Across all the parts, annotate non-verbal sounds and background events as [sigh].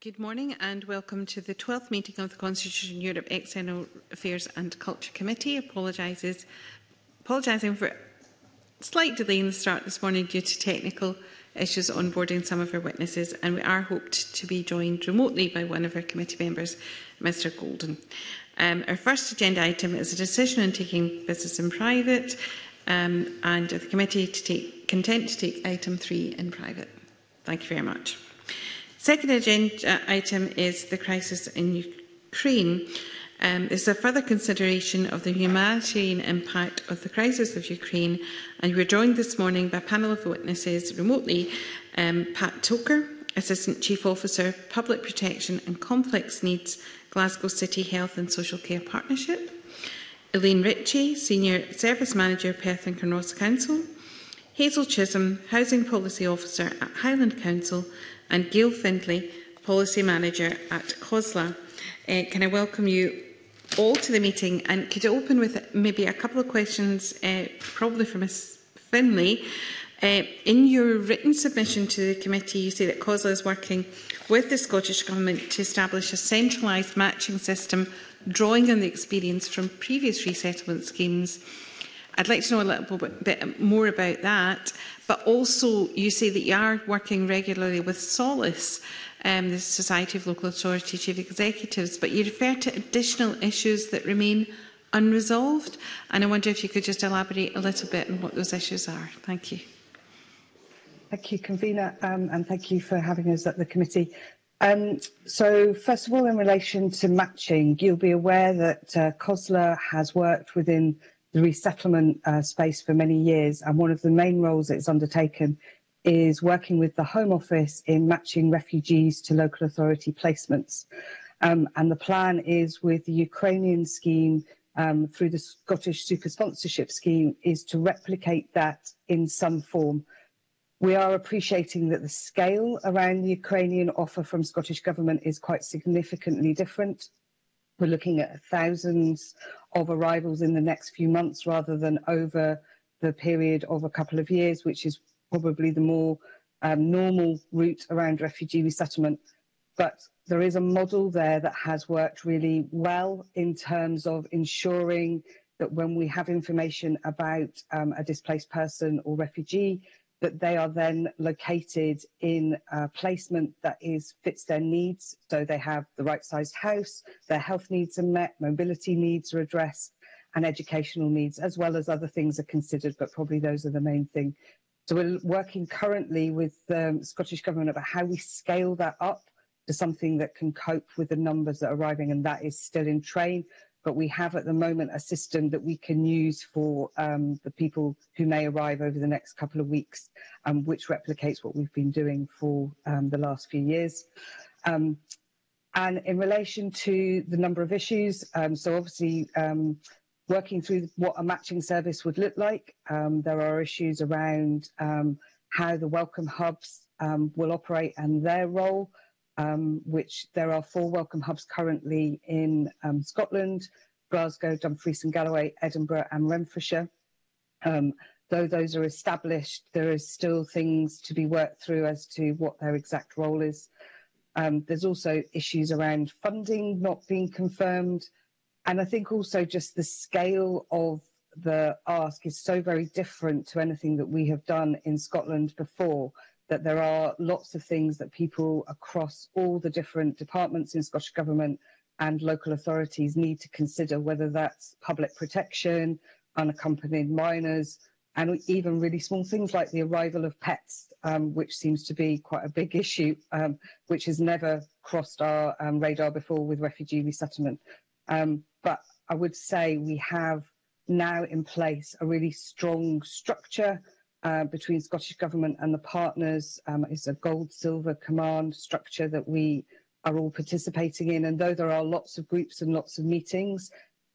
Good morning and welcome to the 12th meeting of the Constitution Europe External Affairs and Culture Committee. Apologises, apologising for slight delay in the start this morning due to technical issues onboarding some of our witnesses and we are hoped to be joined remotely by one of our committee members, Mr Golden. Um, our first agenda item is a decision on taking business in private um, and the committee to take, content to take item three in private. Thank you very much. Second agenda uh, item is the crisis in Ukraine. Um, this is a further consideration of the humanitarian impact of the crisis of Ukraine. And we're joined this morning by a panel of witnesses remotely, um, Pat Toker, Assistant Chief Officer, Public Protection and Complex Needs, Glasgow City Health and Social Care Partnership, Elaine Ritchie, Senior Service Manager, Perth and Kinross Council, Hazel Chisholm, Housing Policy Officer at Highland Council and Gail Findlay, Policy Manager at COSLA. Uh, can I welcome you all to the meeting and could I open with maybe a couple of questions, uh, probably for Ms Finlay. Uh, in your written submission to the committee, you say that COSLA is working with the Scottish Government to establish a centralised matching system drawing on the experience from previous resettlement schemes. I'd like to know a little bit more about that But also, you say that you are working regularly with Solace, um, the Society of Local Authority Chief Executives, but you refer to additional issues that remain unresolved. And I wonder if you could just elaborate a little bit on what those issues are. Thank you. Thank you, Convener, um, and thank you for having us at the committee. Um, so, first of all, in relation to matching, you'll be aware that uh, COSLA has worked within the resettlement uh, space for many years, and one of the main roles it's undertaken is working with the Home Office in matching refugees to local authority placements. Um, and the plan is with the Ukrainian scheme um, through the Scottish Super Sponsorship Scheme is to replicate that in some form. We are appreciating that the scale around the Ukrainian offer from Scottish Government is quite significantly different. We're looking at thousands of arrivals in the next few months rather than over the period of a couple of years, which is probably the more um, normal route around refugee resettlement. But there is a model there that has worked really well in terms of ensuring that when we have information about um, a displaced person or refugee, that they are then located in a placement that is fits their needs. So they have the right sized house, their health needs are met, mobility needs are addressed, and educational needs, as well as other things are considered, but probably those are the main thing. So we're working currently with the um, Scottish Government about how we scale that up to something that can cope with the numbers that are arriving, and that is still in train but we have at the moment a system that we can use for um, the people who may arrive over the next couple of weeks, um, which replicates what we've been doing for um, the last few years. Um, and in relation to the number of issues, um, so obviously um, working through what a matching service would look like, there are issues around how the welcome hubs will operate and their role um, which there are four welcome hubs currently in um, Scotland, Glasgow, Dumfries and Galloway, Edinburgh and Renfrewshire. Um, though those are established, there is still things to be worked through as to what their exact role is. Um, there's also issues around funding not being confirmed. And I think also just the scale of the ask is so very different to anything that we have done in Scotland before that there are lots of things that people across all the different departments in Scottish Government and local authorities need to consider, whether that's public protection, unaccompanied minors, and even really small things like the arrival of pets, um, which seems to be quite a big [laughs] issue, um, which has never crossed our um, radar before with refugee resettlement. Um, but I would say we have now in place a really strong structure uh, between Scottish Government and the partners. Um, it's a gold silver command structure that we are all participating in. And though there are lots of groups and lots of meetings,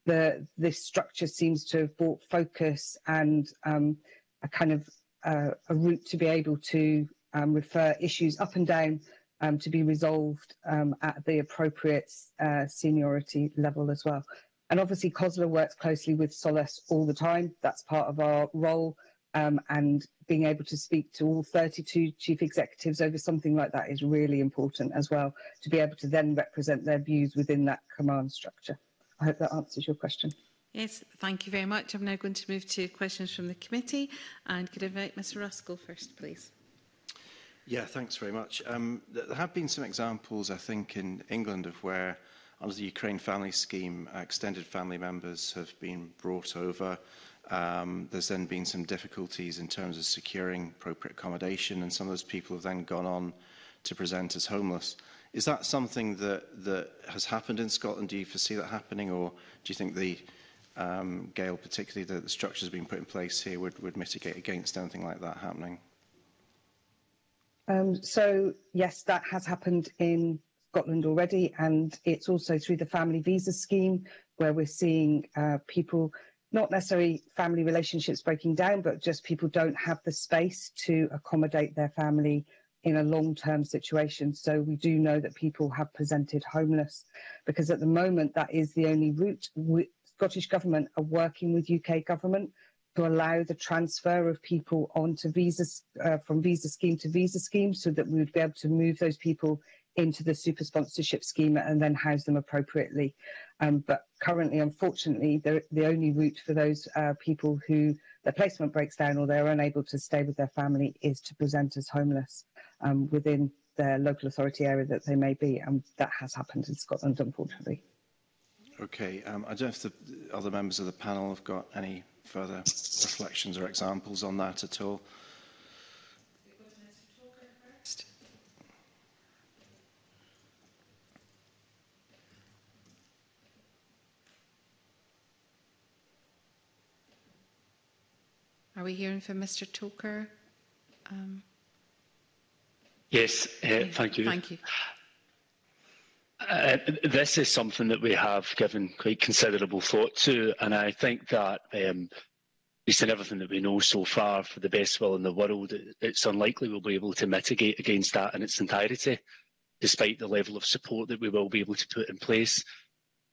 the, this structure seems to have brought focus and um, a kind of uh, a route to be able to um, refer issues up and down um, to be resolved um, at the appropriate uh, seniority level as well. And obviously, COSLA works closely with Solace all the time. That's part of our role. Um, and being able to speak to all 32 chief executives over something like that is really important as well, to be able to then represent their views within that command structure. I hope that answers your question. Yes, thank you very much. I'm now going to move to questions from the committee and could I invite Mr Ruskell first, please. Yeah, thanks very much. Um, there have been some examples, I think, in England of where, under the Ukraine Family Scheme, uh, extended family members have been brought over. Um, there's then been some difficulties in terms of securing appropriate accommodation, and some of those people have then gone on to present as homeless. Is that something that, that has happened in Scotland? Do you foresee that happening, or do you think the um, Gail, particularly the, the structures being put in place here, would, would mitigate against anything like that happening? Um, so, yes, that has happened in Scotland already, and it's also through the family visa scheme where we're seeing uh, people, not necessarily family relationships breaking down, but just people don't have the space to accommodate their family in a long-term situation. So we do know that people have presented homeless because at the moment that is the only route. We, Scottish Government are working with UK Government to allow the transfer of people onto visas uh, from visa scheme to visa scheme so that we would be able to move those people into the super sponsorship scheme and then house them appropriately. Um, but currently, unfortunately, the, the only route for those uh, people who their placement breaks down or they're unable to stay with their family is to present as homeless um, within their local authority area that they may be. And that has happened in Scotland, unfortunately. Okay, um, I don't know if the other members of the panel have got any further reflections or examples on that at all. Are we hearing from Mr Togher? Um, yes, uh, thank you. Thank you. Uh, this is something that we have given quite considerable thought to, and I think that, um, based on everything that we know so far, for the best will in the world, it's unlikely we'll be able to mitigate against that in its entirety, despite the level of support that we will be able to put in place.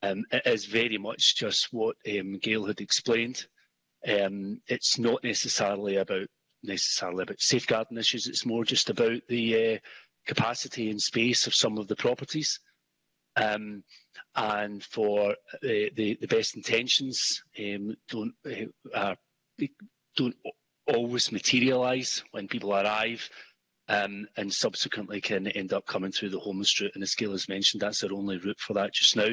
Um, it is very much just what um, Gail had explained. Um, it's not necessarily about necessarily about safeguarding issues. It's more just about the uh, capacity and space of some of the properties um, and for the, the, the best intentions um, don't uh, don't always materialise when people arrive um, and subsequently can end up coming through the homeless route. And as Gail has mentioned, that's our only route for that just now.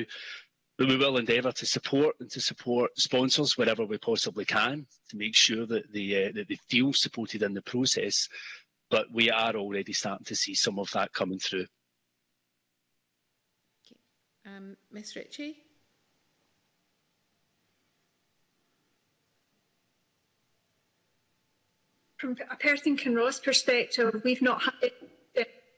But we will endeavour to support and to support sponsors wherever we possibly can to make sure that they, uh, that they feel supported in the process. But we are already starting to see some of that coming through. Um, Ms Ritchie? From a Perth and Kinross perspective, we've not had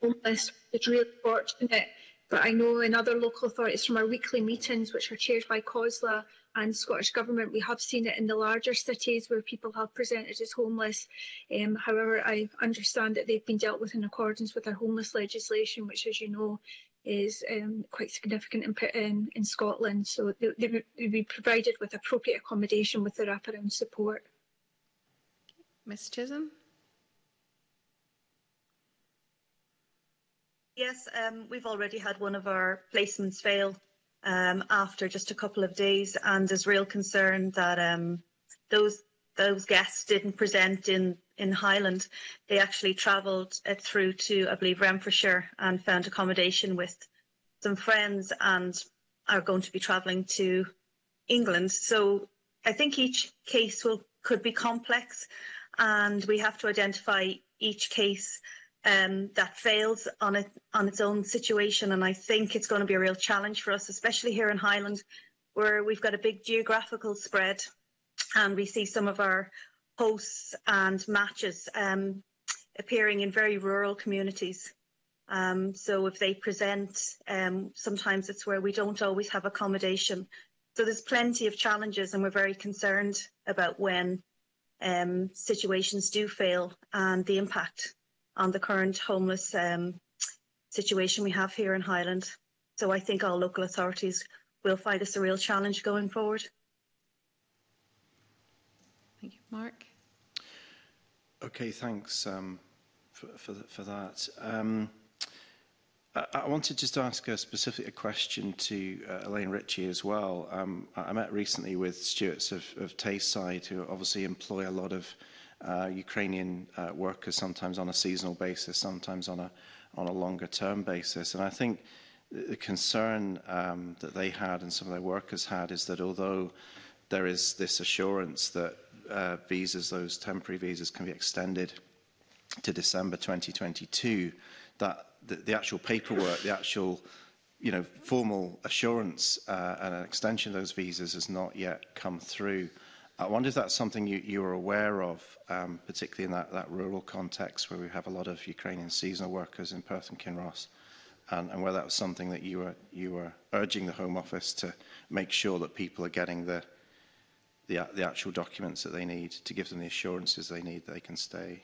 homeless. It's really fortunate. But I know in other local authorities from our weekly meetings, which are chaired by COSLA and Scottish Government, we have seen it in the larger cities where people have presented as homeless. Um, however, I understand that they've been dealt with in accordance with our homeless legislation, which, as you know, is um, quite significant in, in, in Scotland. So they, they will be provided with appropriate accommodation with the wraparound support. Ms Chisholm? Yes, um, we've already had one of our placements fail um, after just a couple of days, and there's real concern that um, those those guests didn't present in in Highland. They actually travelled uh, through to, I believe, Renfrewshire and found accommodation with some friends and are going to be travelling to England. So I think each case will could be complex, and we have to identify each case um, that fails on it on its own situation. And I think it's going to be a real challenge for us, especially here in Highland, where we've got a big geographical spread and we see some of our hosts and matches um, appearing in very rural communities. Um, so if they present, um, sometimes it's where we don't always have accommodation. So there's plenty of challenges, and we're very concerned about when um, situations do fail and the impact on the current homeless um, situation we have here in Highland. So I think all local authorities will find this a real challenge going forward. Thank you. Mark? Okay, thanks um, for, for, for that. Um, I, I wanted just to ask a specific question to uh, Elaine Ritchie as well. Um, I met recently with stewards of, of Tayside, who obviously employ a lot of uh, Ukrainian uh, workers, sometimes on a seasonal basis, sometimes on a, on a longer term basis. And I think the concern um, that they had and some of their workers had is that although there is this assurance that uh, visas, those temporary visas, can be extended to December 2022, that the, the actual paperwork, the actual you know, formal assurance uh, and an extension of those visas has not yet come through. I wonder if that's something you, you are aware of, um, particularly in that, that rural context where we have a lot of Ukrainian seasonal workers in Perth and Kinross, and, and whether that was something that you were, you were urging the Home Office to make sure that people are getting the, the, the actual documents that they need to give them the assurances they need that they can stay.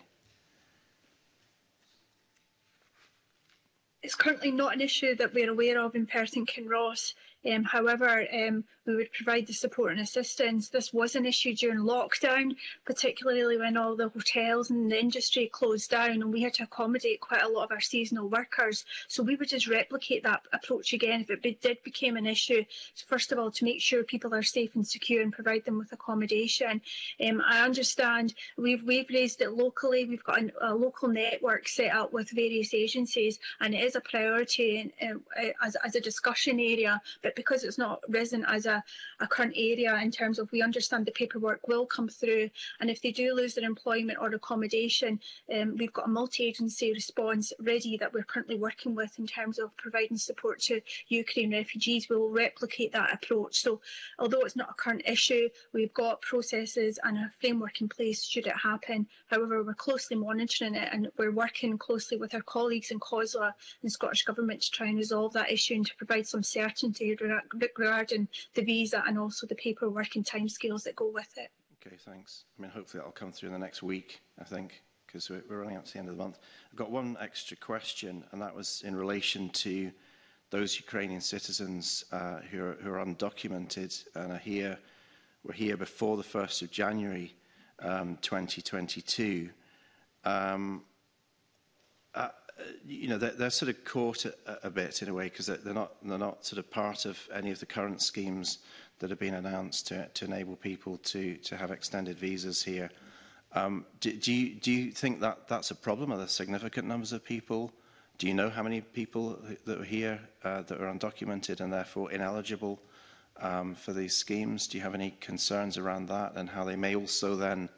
It's currently not an issue that we're aware of in Perth and Kinross. Um, however, um, we would provide the support and assistance. This was an issue during lockdown, particularly when all the hotels and the industry closed down and we had to accommodate quite a lot of our seasonal workers. So we would just replicate that approach again if it be, did become an issue. So first of all, to make sure people are safe and secure and provide them with accommodation. Um, I understand we've, we've raised it locally. We've got an, a local network set up with various agencies and it is a priority in, uh, as, as a discussion area. But because it's not risen as a, a current area in terms of we understand the paperwork will come through and if they do lose their employment or accommodation um, we've got a multi-agency response ready that we're currently working with in terms of providing support to Ukraine refugees. We will replicate that approach. So although it's not a current issue we've got processes and a framework in place should it happen. However we're closely monitoring it and we're working closely with our colleagues in COSLA and Scottish Government to try and resolve that issue and to provide some certainty regarding the visa and also the paperwork and timescales that go with it. Okay, thanks. I mean, hopefully that'll come through in the next week, I think, because we're running out to the end of the month. I've got one extra question, and that was in relation to those Ukrainian citizens uh, who, are, who are undocumented and are here, were here before the 1st of January um, 2022. Um, uh, you know, they're, they're sort of caught a, a bit in a way because they're, they're not they're not sort of part of any of the current schemes that have been announced to, to enable people to to have extended visas here. Um, do, do you do you think that that's a problem? Are there significant numbers of people? Do you know how many people that are here uh, that are undocumented and therefore ineligible um, for these schemes? Do you have any concerns around that and how they may also then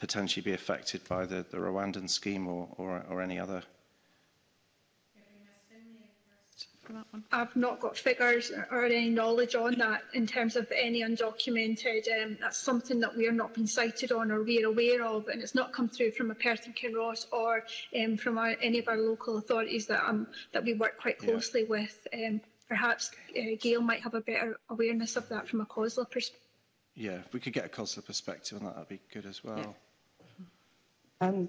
potentially be affected by the, the Rwandan scheme or, or, or any other for that one? I've not got figures or, any knowledge on that in terms of any undocumented. Um, that's something that we are not being cited on or we're aware of, and it's not come through from a Perth and Kinross or um, from our, any of our local authorities that um, that we work quite closely yeah. with. Um, perhaps uh, Gail might have a better awareness of that from a COSLA perspective. Yeah, if we could get a COSLA perspective on that, that'd be good as well. Yeah. Um,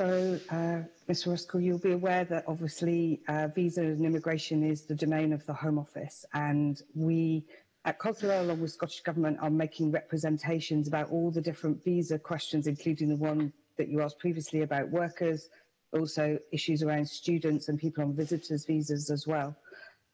So, uh, Mr Ruskell, you'll be aware that obviously uh, visa and immigration is the domain of the Home Office, and we at COSLA, along with Scottish Government, are making representations about all the different visa questions, including the one that you asked previously about workers, also issues around students and people on visitors' visas as well.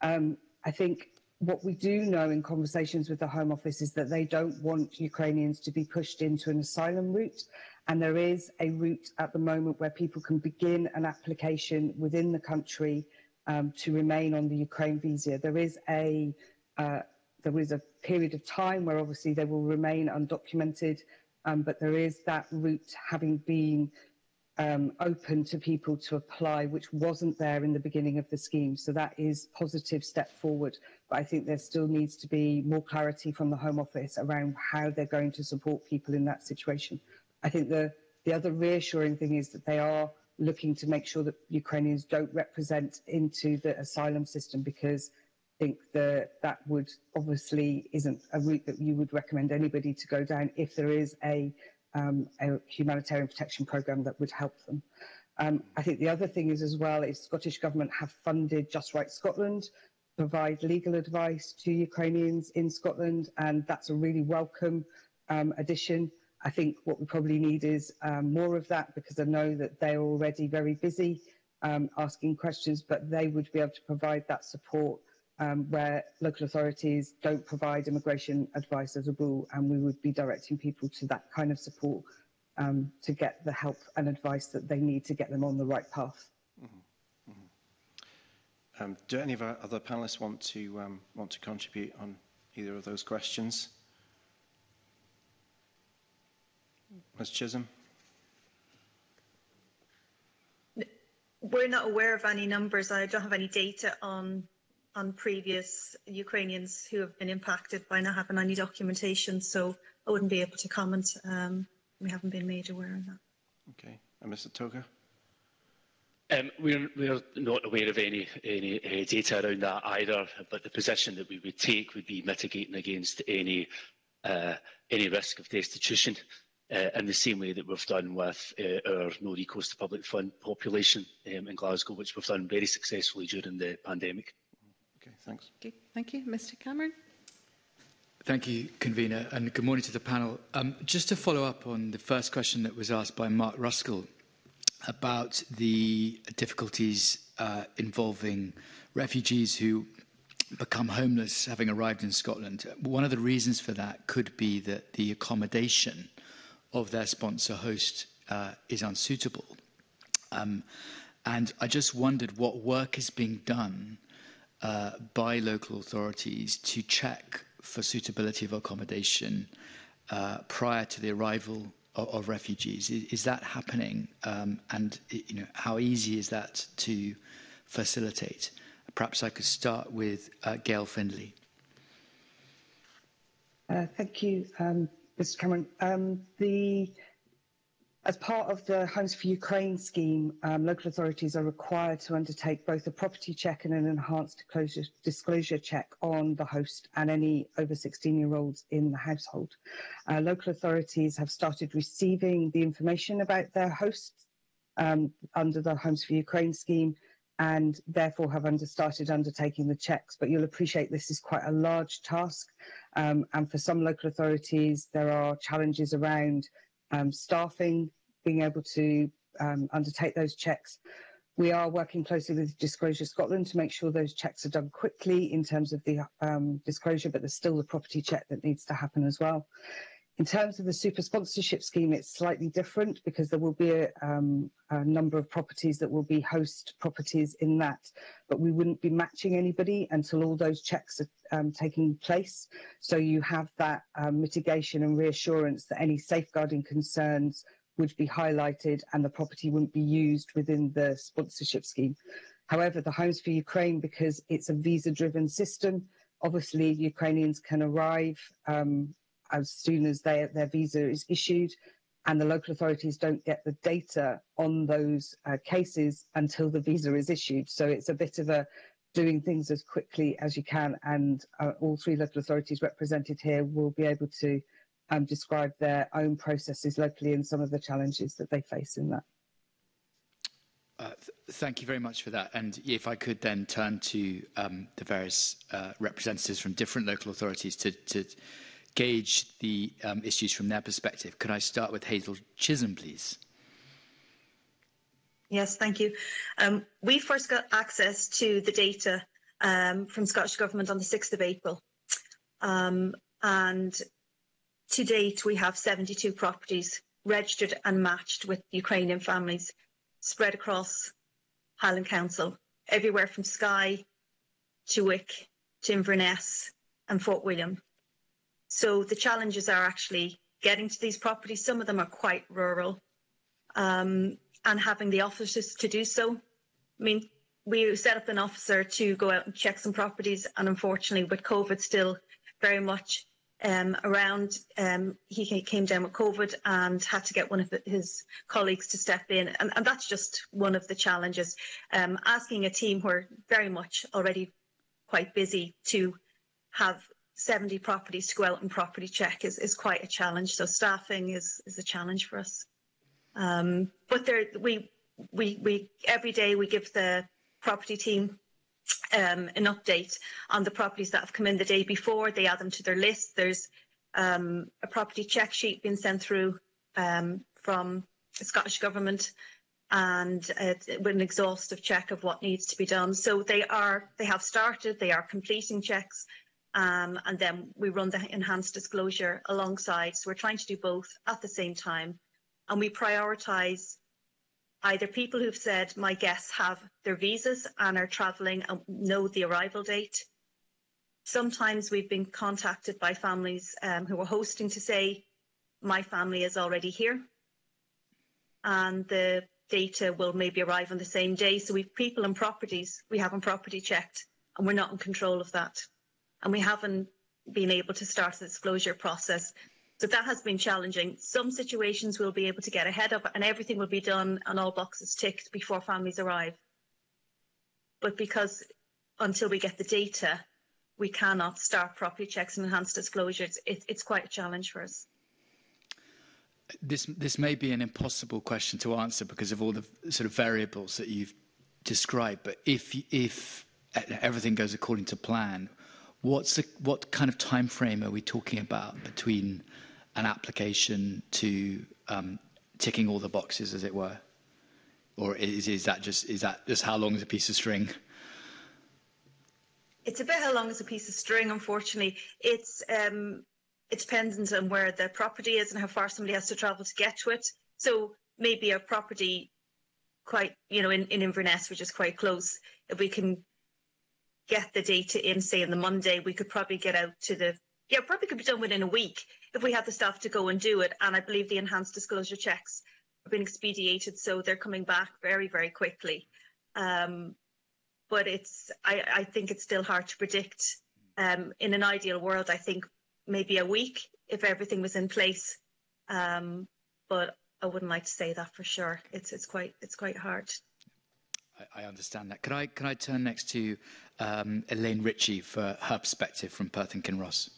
Um, I think what we do know in conversations with the Home Office is that they don't want Ukrainians to be pushed into an asylum route And there is a route at the moment where people can begin an application within the country um, to remain on the Ukraine visa. There is a uh, there is a period of time where obviously they will remain undocumented, um, but there is that route having been um, open to people to apply, which wasn't there in the beginning of the scheme. So that is a positive step forward. But I think there still needs to be more clarity from the Home Office around how they're going to support people in that situation. I think the, the other reassuring thing is that they are looking to make sure that Ukrainians don't represent into the asylum system because I think that that would obviously isn't a route that you would recommend anybody to go down if there is a, um, a humanitarian protection program that would help them. Um, I think the other thing is as well is Scottish Government have funded JustRight Scotland, provide legal advice to Ukrainians in Scotland, and that's a really welcome um, addition. I think what we probably need is um, more of that because I know that they're already very busy um, asking questions, but they would be able to provide that support um, where local authorities don't provide immigration advice as a rule, and we would be directing people to that kind of support um, to get the help and advice that they need to get them on the right path. Mm -hmm. Mm -hmm. Do any of our other panelists want to um, want to contribute on either of those questions? Ms Chisholm? We're not aware of any numbers. I don't have any data on on previous Ukrainians who have been impacted by not having any documentation, so I wouldn't be able to comment. Um, we haven't been made aware of that. Okay. And Mr Togher? Um, we're, we're not aware of any, any uh, data around that either, but the position that we would take would be mitigating against any, uh, any risk of destitution uh, in the same way that we've done with uh, our no recourse to public fund population um, in Glasgow, which we've done very successfully during the pandemic. Okay, thanks. Okay, thank you. Mr Cameron. Thank you, Convener, and good morning to the panel. Um, just to follow up on the first question that was asked by Mark Ruskell about the difficulties uh, involving refugees who become homeless having arrived in Scotland. One of the reasons for that could be that the accommodation of their sponsor host uh, is unsuitable. Um, and I just wondered what work is being done uh, by local authorities to check for suitability of accommodation uh, prior to the arrival of, of refugees. Is, is that happening? Um, and you know, how easy is that to facilitate? Perhaps I could start with uh, Gail Findlay. Uh, thank you. Um, Mr. Cameron. Um, the as part of the Homes for Ukraine scheme, um, local authorities are required to undertake both a property check and an enhanced disclosure, disclosure check on the host and any over 16 year olds in the household. Uh, local authorities have started receiving the information about their hosts um, under the Homes for Ukraine scheme and therefore have under, started undertaking the checks. But you'll appreciate this is quite a large task. Um, and for some local authorities, there are challenges around um, staffing, being able to um, undertake those checks. We are working closely with Disclosure Scotland to make sure those checks are done quickly in terms of the um, disclosure, but there's still the property check that needs to happen as well. In terms of the super sponsorship scheme, it's slightly different because there will be a, um, a, number of properties that will be host properties in that, but we wouldn't be matching anybody until all those checks are um, taking place. So you have that um, mitigation and reassurance that any safeguarding concerns would be highlighted and the property wouldn't be used within the sponsorship scheme. However, the Homes for Ukraine, because it's a visa-driven system, obviously Ukrainians can arrive um, as soon as they, their visa is issued and the local authorities don't get the data on those uh, cases until the visa is issued. So it's a bit of a doing things as quickly as you can and uh, all three local authorities represented here will be able to um, describe their own processes locally and some of the challenges that they face in that. Uh, th thank you very much for that. And if I could then turn to um, the various uh, representatives from different local authorities to, to gauge the um, issues from their perspective. Could I start with Hazel Chisholm, please? Yes, thank you. Um, we first got access to the data um, from Scottish Government on the 6th of April. Um, and to date, we have 72 properties registered and matched with Ukrainian families spread across Highland Council, everywhere from Skye to Wick to Inverness and Fort William. So the challenges are actually getting to these properties. Some of them are quite rural um, and having the officers to do so. I mean, we set up an officer to go out and check some properties, and unfortunately, with COVID still very much um, around, um, he came down with COVID and had to get one of his colleagues to step in, and, and that's just one of the challenges. Um, asking a team who are very much already quite busy to have 70 properties to go out and property check is, is quite a challenge. So staffing is, is a challenge for us. Um, but there, we, we, we, every day we give the property team um, an update on the properties that have come in the day before. They add them to their list. There's um, a property check sheet being sent through um, from the Scottish Government and uh, with an exhaustive check of what needs to be done. So they are, they have started, they are completing checks, um, and then we run the enhanced disclosure alongside. So we're trying to do both at the same time, and we prioritise either people who've said my guests have their visas and are travelling and know the arrival date. Sometimes we've been contacted by families um, who are hosting to say my family is already here and the data will maybe arrive on the same day. So we've people and properties, we haven't property checked and we're not in control of that. And we haven't been able to start the disclosure process. So that has been challenging. Some situations we'll be able to get ahead of and everything will be done and all boxes ticked before families arrive. But because until we get the data, we cannot start property checks and enhanced disclosures, it, it's quite a challenge for us. This, this may be an impossible question to answer because of all the sort of variables that you've described, but if, if everything goes according to plan, what's the, what kind of time frame are we talking about between an application to um, ticking all the boxes, as it were? Or is, is that just is that just how long is a piece of string? It's a bit how long is a piece of string. Unfortunately, it's um, it depends on where the property is and how far somebody has to travel to get to it. So maybe a property quite, you know, in, in Inverness, which is quite close, if we can get the data in, say, on the Monday, we could probably get out to the, yeah, probably could be done within a week if we had the staff to go and do it. And I believe the enhanced disclosure checks have been expedited, so they're coming back very, very quickly. Um, but it's, I, I think it's still hard to predict. Um, in an ideal world, I think maybe a week if everything was in place. Um, but I wouldn't like to say that for sure. It's it's quite it's quite hard. I, I understand that. Can I can I turn next to um, Elaine Ritchie for her perspective from Perth and Kinross?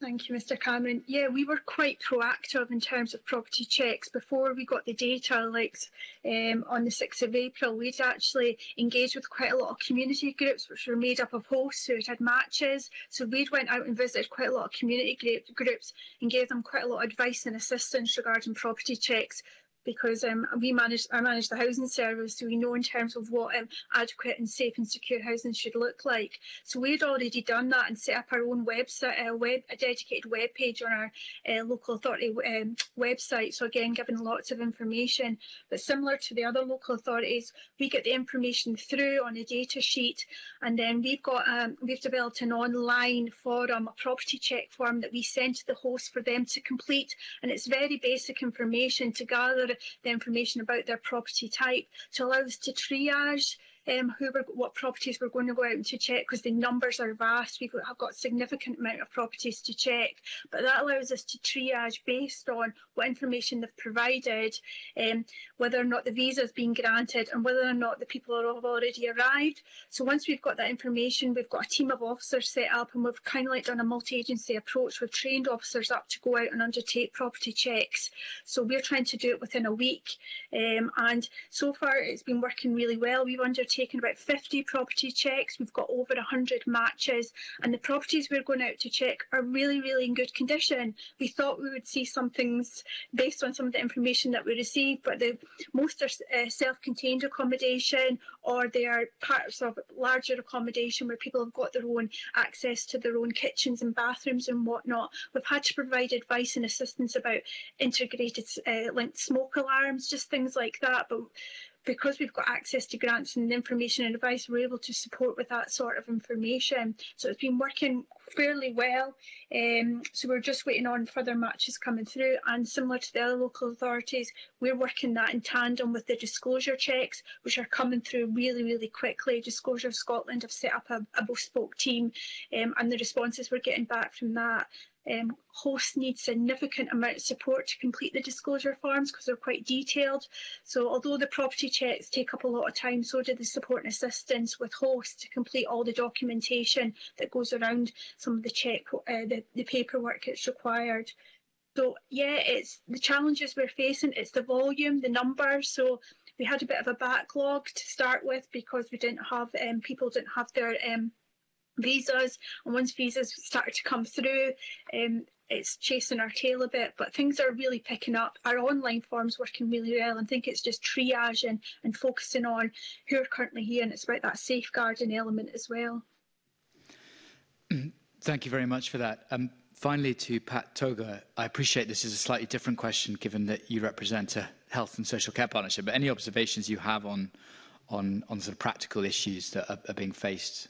Thank you, Mr Cameron. Yeah, we were quite proactive in terms of property checks before we got the data. Like um, on the 6th of April, we'd actually engaged with quite a lot of community groups, which were made up of hosts who had matches. So we'd went out and visited quite a lot of community groups and gave them quite a lot of advice and assistance regarding property checks because um, we manage I manage the housing service, so we know in terms of what um, adequate and safe and secure housing should look like. So we'd already done that and set up our own website, a web a dedicated web page on our uh, local authority um, website. So again, giving lots of information. But similar to the other local authorities, we get the information through on a data sheet, and then we've got um, we've developed an online forum, a property check form that we send to the host for them to complete, and it's very basic information to gather the information about their property type to allow us to triage um, who we're, what properties we're going to go out to check because the numbers are vast. We've got, got a significant amount of properties to check, but that allows us to triage based on what information they've provided, um, whether or not the visa has been granted and whether or not the people have already arrived. So once we've got that information, we've got a team of officers set up and we've kind of like done a multi-agency approach. We've trained officers up to go out and undertake property checks. So we're trying to do it within a week. Um, and so far it's been working really well. We've undertaken taken about 50 property checks. We've got over 100 matches, and the properties we're going out to check are really, really in good condition. We thought we would see some things based on some of the information that we received, but the most are uh, self-contained accommodation or they are parts of larger accommodation where people have got their own access to their own kitchens and bathrooms and whatnot. We've had to provide advice and assistance about integrated uh, linked smoke alarms, just things like that. But because we've got access to grants and information and advice, we're able to support with that sort of information. So it's been working fairly well. Um, so we're just waiting on further matches coming through. And similar to the other local authorities, we're working that in tandem with the disclosure checks, which are coming through really, really quickly. Disclosure Scotland have set up a, a bespoke team, um, and the responses we're getting back from that um, hosts need significant amount of support to complete the disclosure forms because they're quite detailed. So although the property checks take up a lot of time, so do the support and assistance with hosts to complete all the documentation that goes around some of the check, uh, the, the paperwork that's required. So yeah, it's the challenges we're facing. It's the volume, the numbers. So we had a bit of a backlog to start with because we didn't have um, people didn't have their um, visas. And once visas started to come through, um, it's chasing our tail a bit, but things are really picking up. Our online form's working really well. And I think it's just triaging and focusing on who are currently here, and it's about that safeguarding element as well. [clears throat] Thank you very much for that. Um, finally, to Pat Togher, I appreciate this is a slightly different question given that you represent a health and social care partnership, but any observations you have on, on, on sort of practical issues that are, are being faced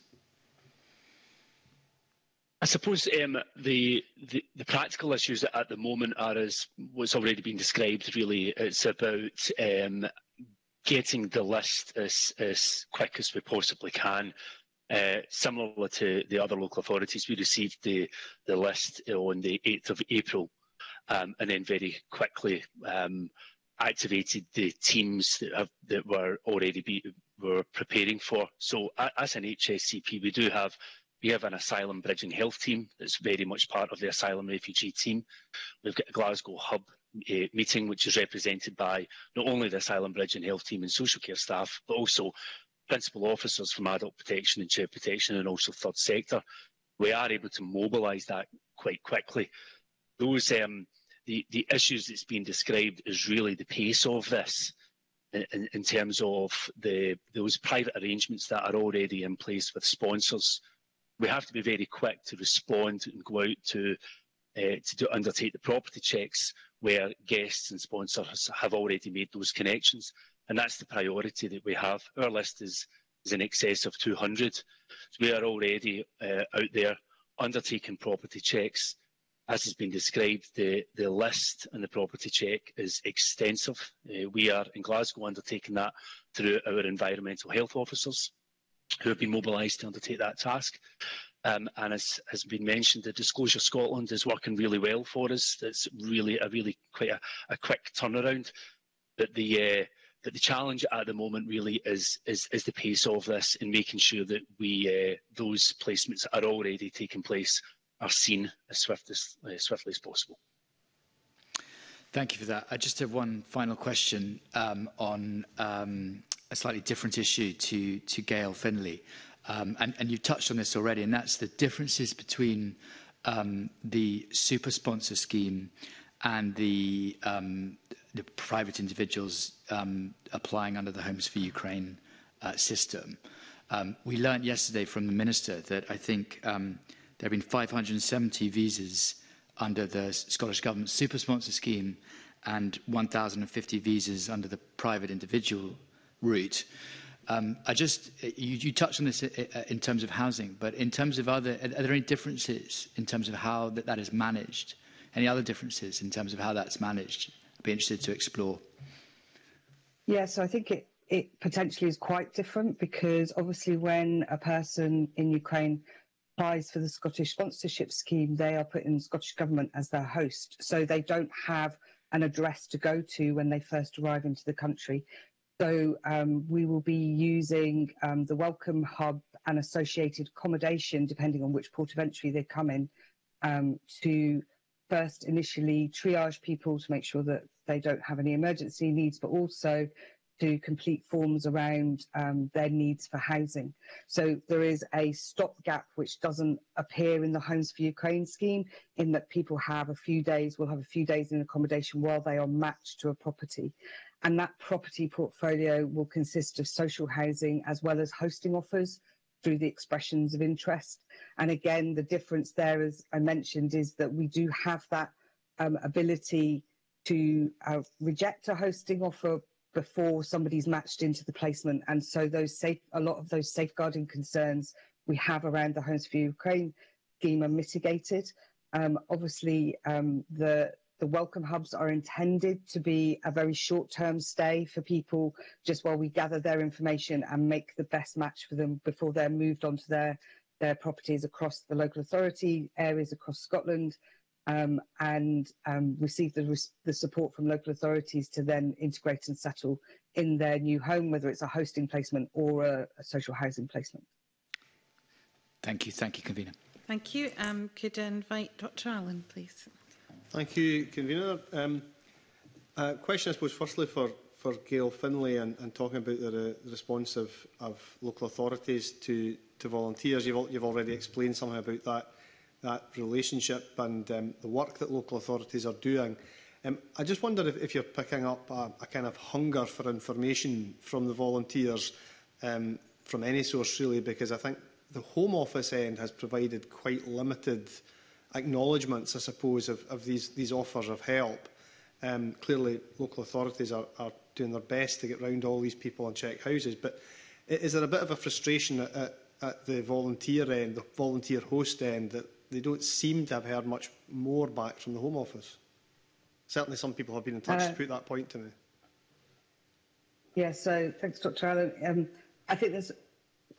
I suppose um, the, the, the practical issues at the moment are as what's already been described. Really, it's about um, getting the list as as quick as we possibly can. Uh, to the other local authorities, we received the the list on the 8th of April, um, and then very quickly um, activated the teams that have that were already be, were preparing for. So as an HSCP, we do have we have an asylum bridging health team that's very much part of the asylum refugee team. We've got a Glasgow hub uh, meeting, which is represented by not only the asylum bridging health team and social care staff, but also principal officers from adult protection and child protection and also third sector. We are able to mobilise that quite quickly. Those um, the, the issues that's being described is really the pace of this in, in terms of the those private arrangements that are already in place with sponsors we have to be very quick to respond and go out to uh, to do, undertake the property checks where guests and sponsors have already made those connections. And that's the priority that we have. Our list is, is in excess of 200. So we are already uh, out there undertaking property checks. As has been described, the, the list and the property check is extensive. Uh, we are in Glasgow undertaking that through our environmental health officers who have been mobilised to undertake that task. Um, and as has been mentioned, the Disclosure Scotland is working really well for us. It's really a really quite a, a quick turnaround. But the uh, but the challenge at the moment really is is is the pace of this and making sure that we uh, those placements that are already taking place are seen as swift as uh, swiftly as possible. Thank you for that. I just have one final question um, on um, a slightly different issue to, to Gail Finley. Um, and, and you've touched on this already, and that's the differences between um, the super sponsor scheme and the, um, the private individuals um, applying under the Homes for Ukraine uh, system. Um, we learned yesterday from the minister that I think um, there have been 570 visas under the Scottish Government super sponsor scheme and 1,050 visas under the private individual route. Um, I just, you, you touched on this uh, uh, in terms of housing, but in terms of other, are there any differences in terms of how that, that is managed? Any other differences in terms of how that's managed? I'd be interested to explore. Yeah, so I think it, it potentially is quite different because obviously when a person in Ukraine applies for the Scottish sponsorship scheme, they are put in the Scottish Government as their host. So they don't have an address to go to when they first arrive into the country. So um, we will be using um, the Welcome Hub and associated accommodation, depending on which port of entry they come in, um, to first initially triage people to make sure that they don't have any emergency needs, but also to complete forms around um, their needs for housing. So there is a stopgap which doesn't appear in the Homes for Ukraine scheme, in that people have a few days, will have a few days in accommodation while they are matched to a property. And that property portfolio will consist of social housing as well as hosting offers through the expressions of interest. And again, the difference there, as I mentioned, is that we do have that um, ability to uh, reject a hosting offer before somebody's matched into the placement. And so those safe, a lot of those safeguarding concerns we have around the Homes for Ukraine scheme are mitigated. Um, obviously, um, the the welcome hubs are intended to be a very short-term stay for people just while we gather their information and make the best match for them before they're moved onto their, their properties across the local authority areas across Scotland um, and um, receive the, the support from local authorities to then integrate and settle in their new home, whether it's a hosting placement or a, a social housing placement. Thank you. Thank you, Convener. Thank you. Um, could I invite Dr Allan, please? Thank you, Convener. Um, uh, question, I suppose, firstly for, for Gail Finlay and, and talking about the, the response of, of local authorities to, to volunteers. You've, you've already explained something about that, that relationship and um, the work that local authorities are doing. Um, I just wonder if, if you're picking up a, a kind of hunger for information from the volunteers, um, from any source really, because I think the Home Office end has provided quite limited information acknowledgements, I suppose, of, of these, these offers of help. Um, clearly, local authorities are, are doing their best to get round all these people and check houses, but is there a bit of a frustration at, at, at the volunteer end, the volunteer host end, that they don't seem to have heard much more back from the Home Office? Certainly some people have been in touch uh, to put that point to me. Yes, yeah, so thanks, Dr Allen. Um, I think there's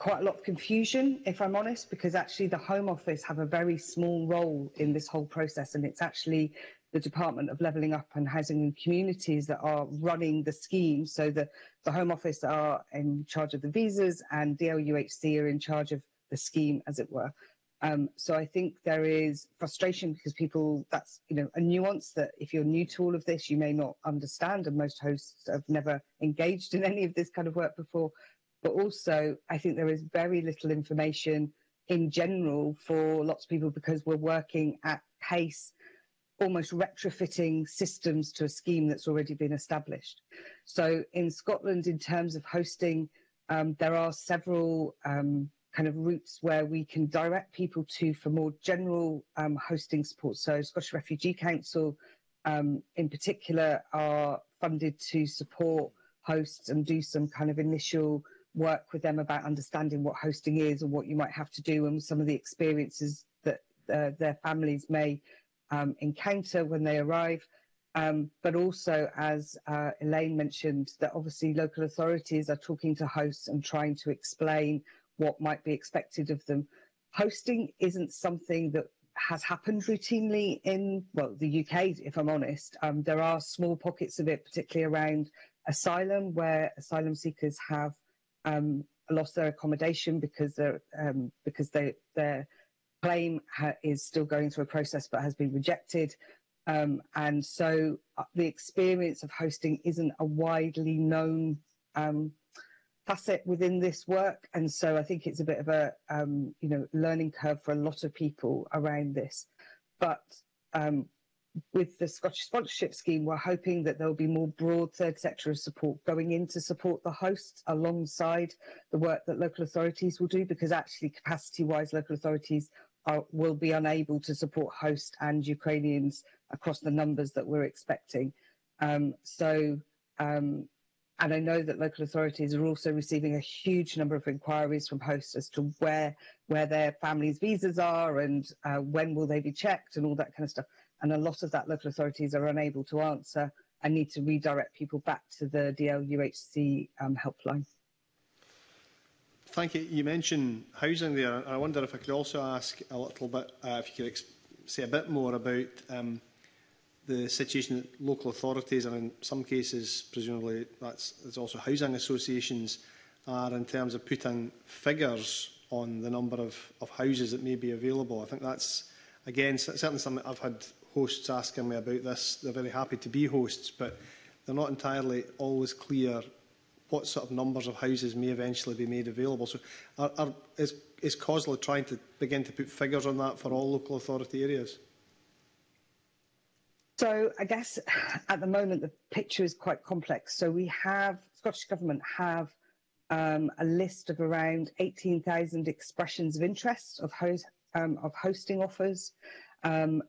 quite a lot of confusion, if I'm honest, because actually the Home Office have a very small role in this whole process, and it's actually the Department of Levelling Up and Housing and Communities that are running the scheme. So the, the Home Office are in charge of the visas, and DLUHC are in charge of the scheme, as it were. Um, so I think there is frustration because people, that's, you know, a nuance that if you're new to all of this, you may not understand. And most hosts have never engaged in any of this kind of work before. But also, I think there is very little information in general for lots of people because we're working at pace, almost retrofitting systems to a scheme that's already been established. So in Scotland, in terms of hosting, um, there are several um, kind of routes where we can direct people to for more general um, hosting support. So Scottish Refugee Council um, in particular are funded to support hosts and do some kind of initial work with them about understanding what hosting is and what you might have to do and some of the experiences that uh, their families may um, encounter when they arrive. Um, but also, as uh, Elaine mentioned, that obviously local authorities are talking to hosts and trying to explain what might be expected of them. Hosting isn't something that has happened routinely in, well, the UK, if I'm honest. Um, there are small pockets of it, particularly around asylum, where asylum seekers have um, lost their accommodation because, they're, um, because they, their claim is still going through a process but has been rejected. Um, and so uh, the experience of hosting isn't a widely known um, facet within this work. And so I think it's a bit of a, um, you know, learning curve for a lot of people around this. But um, with the Scottish Sponsorship Scheme, we're hoping that there'll be more broad third sector of support going in to support the hosts alongside the work that local authorities will do, because actually capacity-wise, local authorities are, will be unable to support hosts and Ukrainians across the numbers that we're expecting. Um, so um, and I know that local authorities are also receiving a huge number of inquiries from hosts as to where where their families' visas are and uh, when will they be checked and all that kind of stuff. and a lot of that local authorities are unable to answer and need to redirect people back to the DLUHC um, helpline. Thank you. You mentioned housing there. I wonder if I could also ask a little bit, uh, if you could say a bit more about um, the situation that local authorities, and in some cases, presumably, that's, that's also housing associations, are in terms of putting figures on the number of, of houses that may be available. I think that's, again, certainly something I've had hosts asking me about this. They're very happy to be hosts, but they're not entirely always clear what sort of numbers of houses may eventually be made available. So are, are, is, is COSLA trying to begin to put figures on that for all local authority areas? So I guess at the moment the picture is quite complex. So we have Scottish Government have um, a list of around 18,000 expressions of interest of, host, um, of hosting offers. Um,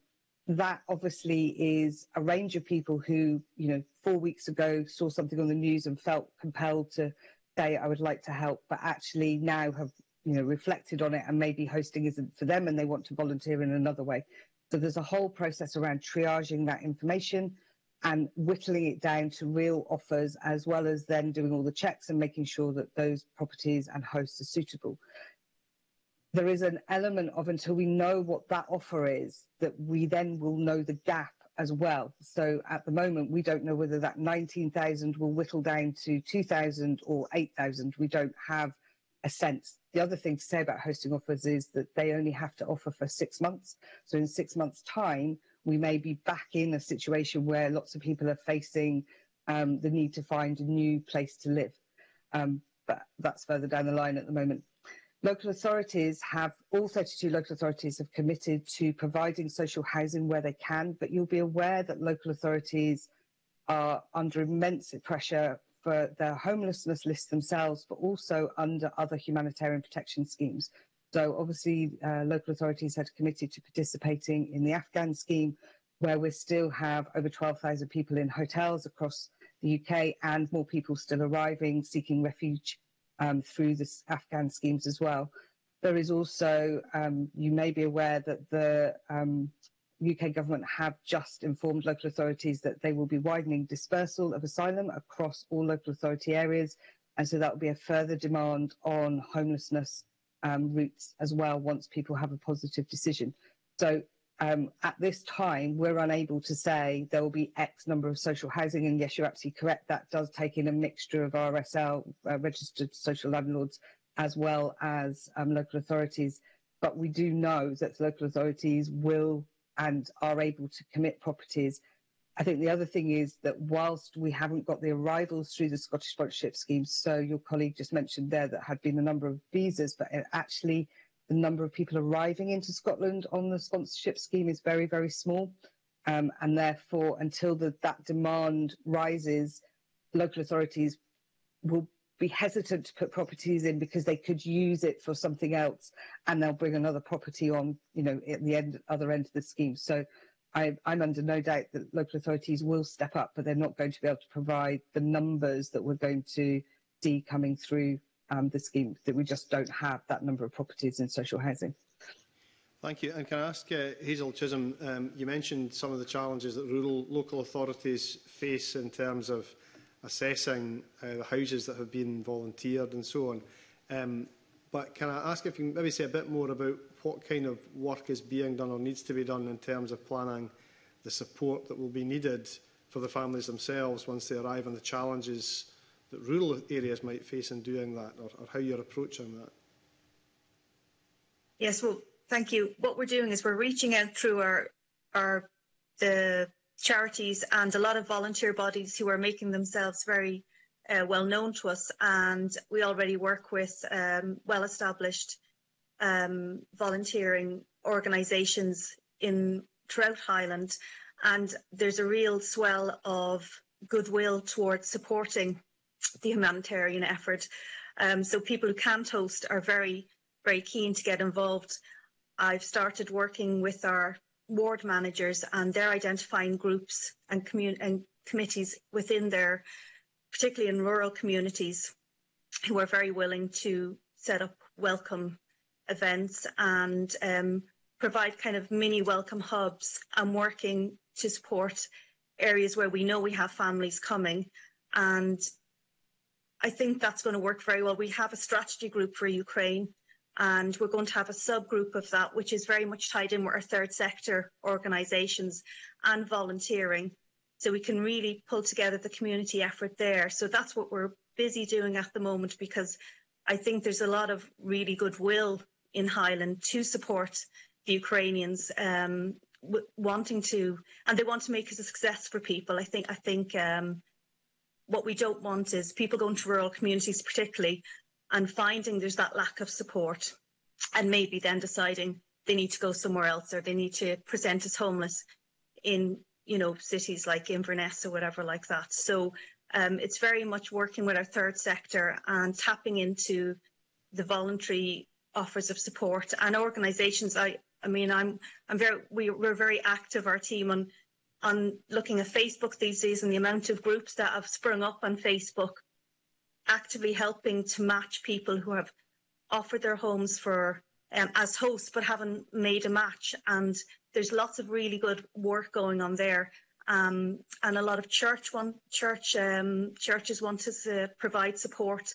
that obviously is a range of people who, you know, four weeks ago saw something on the news and felt compelled to say, I would like to help, but actually now have, you know, reflected on it and maybe hosting isn't for them and they want to volunteer in another way. So there's a whole process around triaging that information and whittling it down to real offers, as well as then doing all the checks and making sure that those properties and hosts are suitable. There is an element of until we know what that offer is, that we then will know the gap as well. So at the moment, we don't know whether that 19,000 will whittle down to 2,000 or 8,000. We don't have a sense. The other thing to say about hosting offers is that they only have to offer for six months. So in six months' time, we may be back in a situation where lots of people are facing um, the need to find a new place to live. Um, but that's further down the line at the moment. Local authorities have, all 32 local authorities have committed to providing social housing where they can, but you'll be aware that local authorities are under immense pressure for their homelessness list themselves, but also under other humanitarian protection schemes. So obviously, uh, local authorities had committed to participating in the Afghan scheme, where we still have over 12,000 people in hotels across the UK and more people still arriving seeking refuge um, through the Afghan schemes as well. There is also, um, you may be aware that the um, UK government have just informed local authorities that they will be widening dispersal of asylum across all local authority areas. And so that will be a further demand on homelessness um, routes as well once people have a positive decision. So um, at this time, we're unable to say there will be X number of social housing. And yes, you're absolutely correct. That does take in a mixture of RSL, uh, registered social landlords, as well as um, local authorities. But we do know that local authorities will and are able to commit properties. I think the other thing is that whilst we haven't got the arrivals through the Scottish sponsorship scheme, so your colleague just mentioned there that had been a number of visas, but actually the number of people arriving into Scotland on the sponsorship scheme is very, very small. Um, and therefore, until the, that demand rises, local authorities will be hesitant to put properties in because they could use it for something else and they'll bring another property on, you know, at the end, other end of the scheme. So I, I'm under no doubt that local authorities will step up, but they're not going to be able to provide the numbers that we're going to see coming through um, the scheme, that we just don't have that number of properties in social housing. Thank you. And can I ask uh, Hazel Chisholm, um, you mentioned some of the challenges that rural local authorities face in terms of assessing uh, the houses that have been volunteered and so on. Um, but can I ask if you can maybe say a bit more about what kind of work is being done or needs to be done in terms of planning the support that will be needed for the families themselves once they arrive and the challenges that rural areas might face in doing that or, or how you're approaching that? Yes, well, thank you. What we're doing is we're reaching out through our our the charities and a lot of volunteer bodies who are making themselves very uh, well known to us, and we already work with um, well established um, volunteering organisations in throughout Highland, and there's a real swell of goodwill towards supporting the humanitarian effort. Um, so people who can't host are very, very keen to get involved. I've started working with our ward managers and they're identifying groups and, and committees within their, particularly in rural communities, who are very willing to set up welcome events and um, provide kind of mini welcome hubs and working to support areas where we know we have families coming and I think that's going to work very well. We have a strategy group for Ukraine, and we're going to have a subgroup of that, which is very much tied in with our third sector organisations and volunteering. So we can really pull together the community effort there. So that's what we're busy doing at the moment because I think there's a lot of really goodwill in Highland to support the Ukrainians um, wanting to, and they want to make it a success for people. I think I think um, what we don't want is people going to rural communities particularly and finding there's that lack of support and maybe then deciding they need to go somewhere else or they need to present as homeless in you know cities like Inverness or whatever like that. So um, it's very much working with our third sector and tapping into the voluntary offers of support and organizations I I mean I'm I'm very we, we're very active our team on on looking at Facebook these days and the amount of groups that have sprung up on Facebook, actively helping to match people who have offered their homes for um, as hosts but haven't made a match. And there's lots of really good work going on there. Um, and a lot of church want church um, churches want to provide support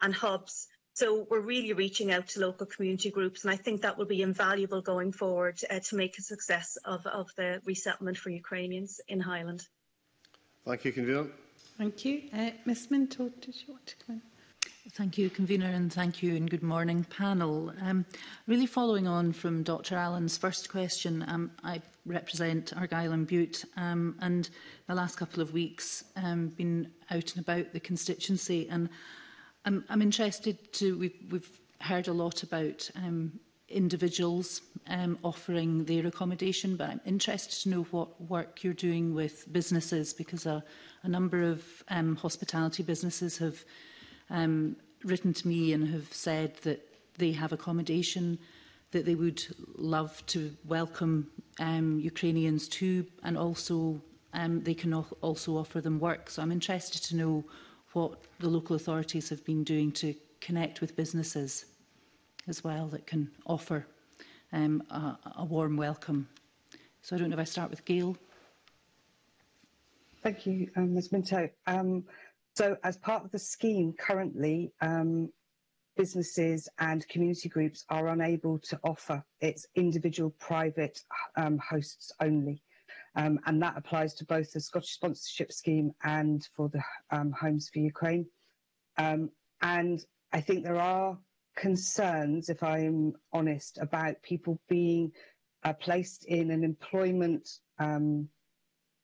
and hubs So we're really reaching out to local community groups, and I think that will be invaluable going forward uh, to make a success of, of the resettlement for Ukrainians in Highland. Thank you, Convener. Thank you. Uh, Ms Minto, did you want to come in? Thank you, Convener, and thank you and good morning, panel. Um, really following on from Dr Allen's first question, um, I represent Argyll and Butte um, and the last couple of weeks um, been out and about the constituency and I'm, I'm interested to, we've, we've heard a lot about um, individuals um, offering their accommodation, but I'm interested to know what work you're doing with businesses because a, a number of um, hospitality businesses have um, written to me and have said that they have accommodation that they would love to welcome um, Ukrainians to, and also um, they can also offer them work. So I'm interested to know what the local authorities have been doing to connect with businesses as well that can offer um, a, a warm welcome. So I don't know if I start with Gail. Thank you, um, Ms Minto. Um, so as part of the scheme currently, um, businesses and community groups are unable to offer its individual private um, hosts only. Um, and that applies to both the Scottish sponsorship scheme and for the um, Homes for Ukraine. Um, and I think there are concerns, if I'm honest, about people being uh, placed in an employment um,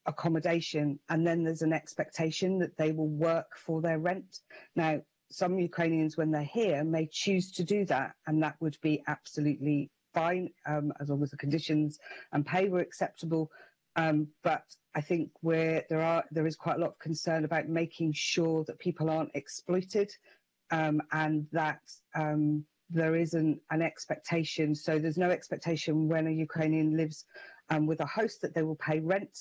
accommodation and then there's an expectation that they will work for their rent. Now, some Ukrainians, when they're here, may choose to do that, and that would be absolutely fine um, as long as the conditions and pay were acceptable. Um, but I think where there are there is quite a lot of concern about making sure that people aren't exploited um, and that um, there isn't an expectation. So there's no expectation when a Ukrainian lives um, with a host that they will pay rent.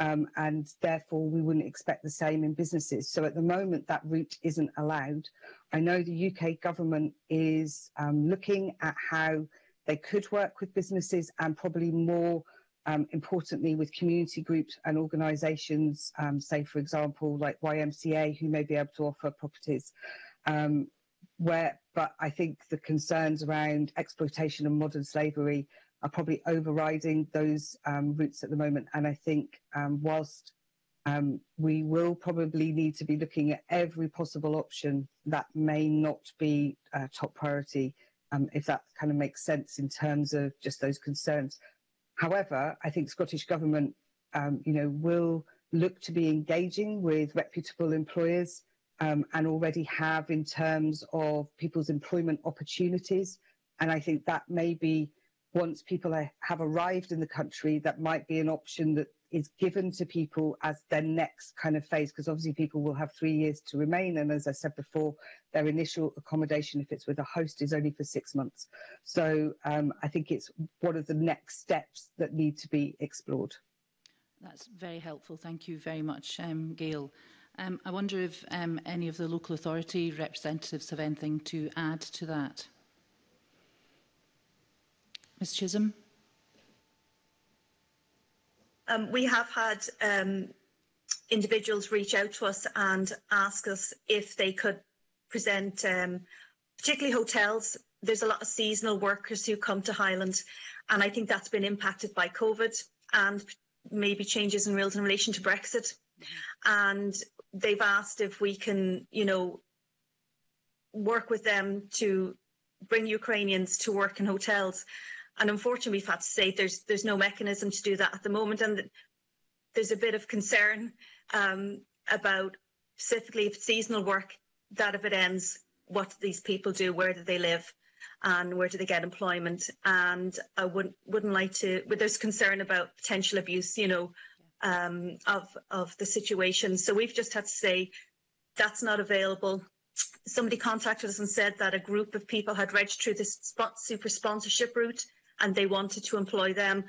Um, and therefore, we wouldn't expect the same in businesses. So at the moment, that route isn't allowed. I know the UK government is um, looking at how they could work with businesses and probably more um, importantly with community groups and organisations, um, say for example like YMCA, who may be able to offer properties um, where, but I think the concerns around exploitation and modern slavery are probably overriding those um, routes at the moment. And I think um, whilst um, we will probably need to be looking at every possible option that may not be uh, top priority, if that kind of makes sense in terms of just those concerns. However, I think Scottish Government, um, you know, will look to be engaging with reputable employers um, and already have in terms of people's employment opportunities. And I think that may be once people are, have arrived in the country, that might be an option that is given to people as their next kind of phase, because obviously people will have three years to remain. And as I said before, their initial accommodation, if it's with a host, is only for six months. So um, I think it's what are the next steps that need to be explored. That's very helpful. Thank you very much, um, Gail. Um, I wonder if um, any of the local authority representatives have anything to add to that. Ms Chisholm? Um, we have had um, individuals reach out to us and ask us if they could present, um, particularly hotels. There's a lot of seasonal workers who come to Highland, and I think that's been impacted by COVID and maybe changes in rules in relation to Brexit. And they've asked if we can, you know, work with them to bring Ukrainians to work in hotels. And unfortunately, we've had to say there's there's no mechanism to do that at the moment, and there's a bit of concern um, about specifically if seasonal work that if it ends, what do these people do? Where do they live? And where do they get employment? And I wouldn't wouldn't like to. But there's concern about potential abuse, you know, um, of of the situation. So we've just had to say that's not available. Somebody contacted us and said that a group of people had registered this spot super sponsorship route and they wanted to employ them,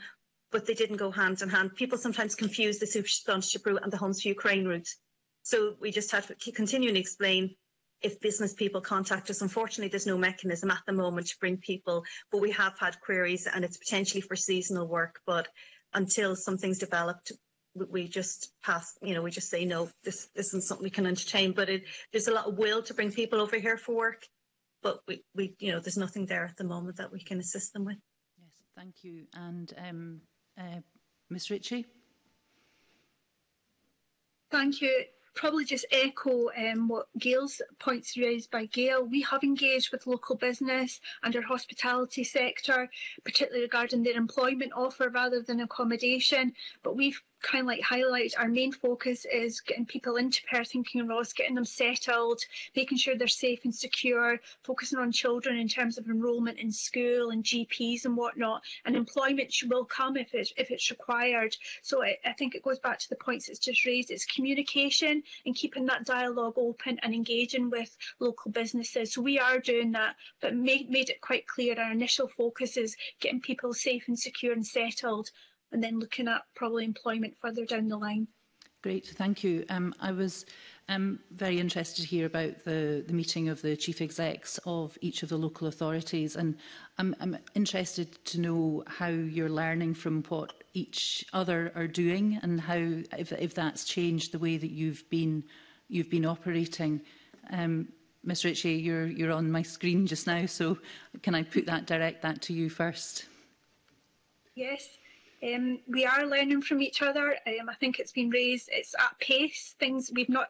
but they didn't go hand in hand. People sometimes confuse the super sponsorship route and the Homes for Ukraine route. So we just had to continue and explain if business people contact us. Unfortunately, there's no mechanism at the moment to bring people, but we have had queries and it's potentially for seasonal work. But until something's developed, we just pass, you know, we just say, no, this, this isn't something we can entertain. But it, there's a lot of will to bring people over here for work. But we, we, you know, there's nothing there at the moment that we can assist them with. Thank you. And um, uh, Ms Ritchie? Thank you. probably just echo um, what Gail's points raised by Gail. We have engaged with local business and our hospitality sector, particularly regarding their employment offer rather than accommodation. But we've kind of like highlight our main focus is getting people into Perth and Kinross, getting them settled, making sure they're safe and secure, focusing on children in terms of enrolment in school and GPs and whatnot. And employment will come if it's if it's required. So I, I think it goes back to the points it's just raised. It's communication and keeping that dialogue open and engaging with local businesses. So we are doing that, but made made it quite clear our initial focus is getting people safe and secure and settled and then looking at probably employment further down the line. Great, thank you. Um, I was um, very interested to hear about the, the meeting of the chief execs of each of the local authorities, and I'm, I'm interested to know how you're learning from what each other are doing, and how if, if that's changed the way that you've been you've been operating. Um, Ms Ritchie, you're, you're on my screen just now, so can I put that direct that to you first? Yes, Um, we are learning from each other. Um, I think it's been raised, it's at pace, things we've not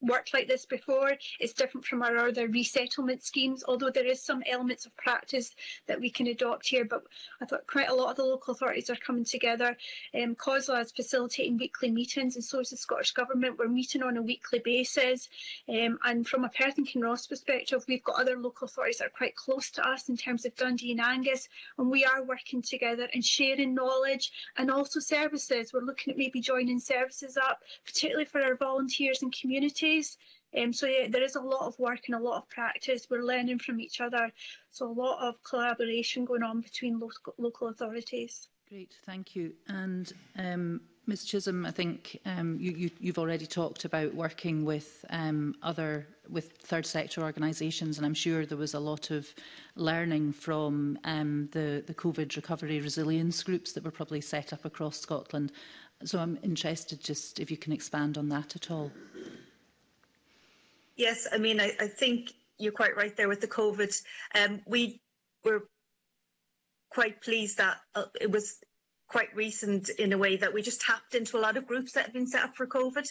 worked like this before. It's different from our other resettlement schemes, although there is some elements of practice that we can adopt here. But I thought quite a lot of the local authorities are coming together. Um, COSLA is facilitating weekly meetings, and so is the Scottish Government. We're meeting on a weekly basis. Um, and from a Perth and Kinross perspective, we've got other local authorities that are quite close to us in terms of Dundee and Angus, and we are working together and sharing knowledge and also services. We're looking at maybe joining services up, particularly for our volunteers and community communities. Um, so yeah, there is a lot of work and a lot of practice. We're learning from each other. So a lot of collaboration going on between lo local authorities. Great, thank you. And um, Ms Chisholm, I think um, you, you, you've already talked about working with um, other, with third sector organisations, and I'm sure there was a lot of learning from um, the, the COVID recovery resilience groups that were probably set up across Scotland. So I'm interested just if you can expand on that at all. Yes, I mean, I, I think you're quite right there with the COVID. Um, we were quite pleased that uh, it was quite recent in a way that we just tapped into a lot of groups that had been set up for COVID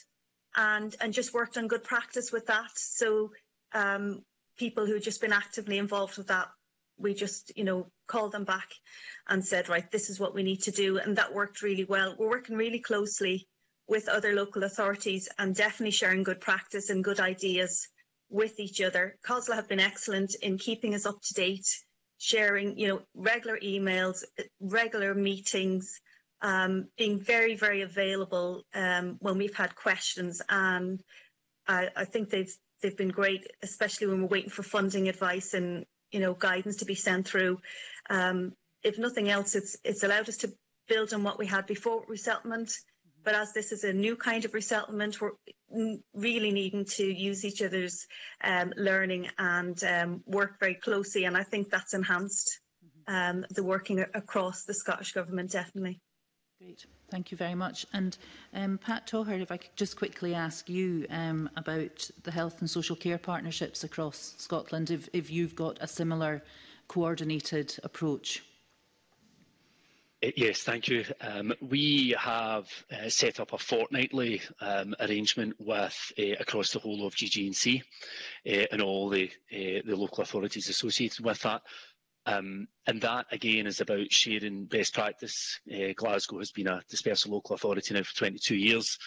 and, and just worked on good practice with that. So um, people who had just been actively involved with that, we just, you know, called them back and said, right, this is what we need to do. And that worked really well. We're working really closely with other local authorities and definitely sharing good practice and good ideas with each other. COSLA have been excellent in keeping us up to date, sharing, you know, regular emails, regular meetings, um, being very, very available um, when we've had questions. And I, I think they've they've been great, especially when we're waiting for funding advice and you know guidance to be sent through. Um, if nothing else, it's it's allowed us to build on what we had before resettlement but as this is a new kind of resettlement, we're really needing to use each other's um, learning and um, work very closely. And I think that's enhanced um, the working across the Scottish Government, definitely. Great, thank you very much. And um, Pat Togher, if I could just quickly ask you um, about the health and social care partnerships across Scotland, if, if you've got a similar coordinated approach. Uh, yes, thank you. Um, we have uh, set up a fortnightly um, arrangement with uh, across the whole of GG&C uh, and all the, uh, the local authorities associated with that. Um, and that again is about sharing best practice. Uh, Glasgow has been a dispersal local authority now for 22 years.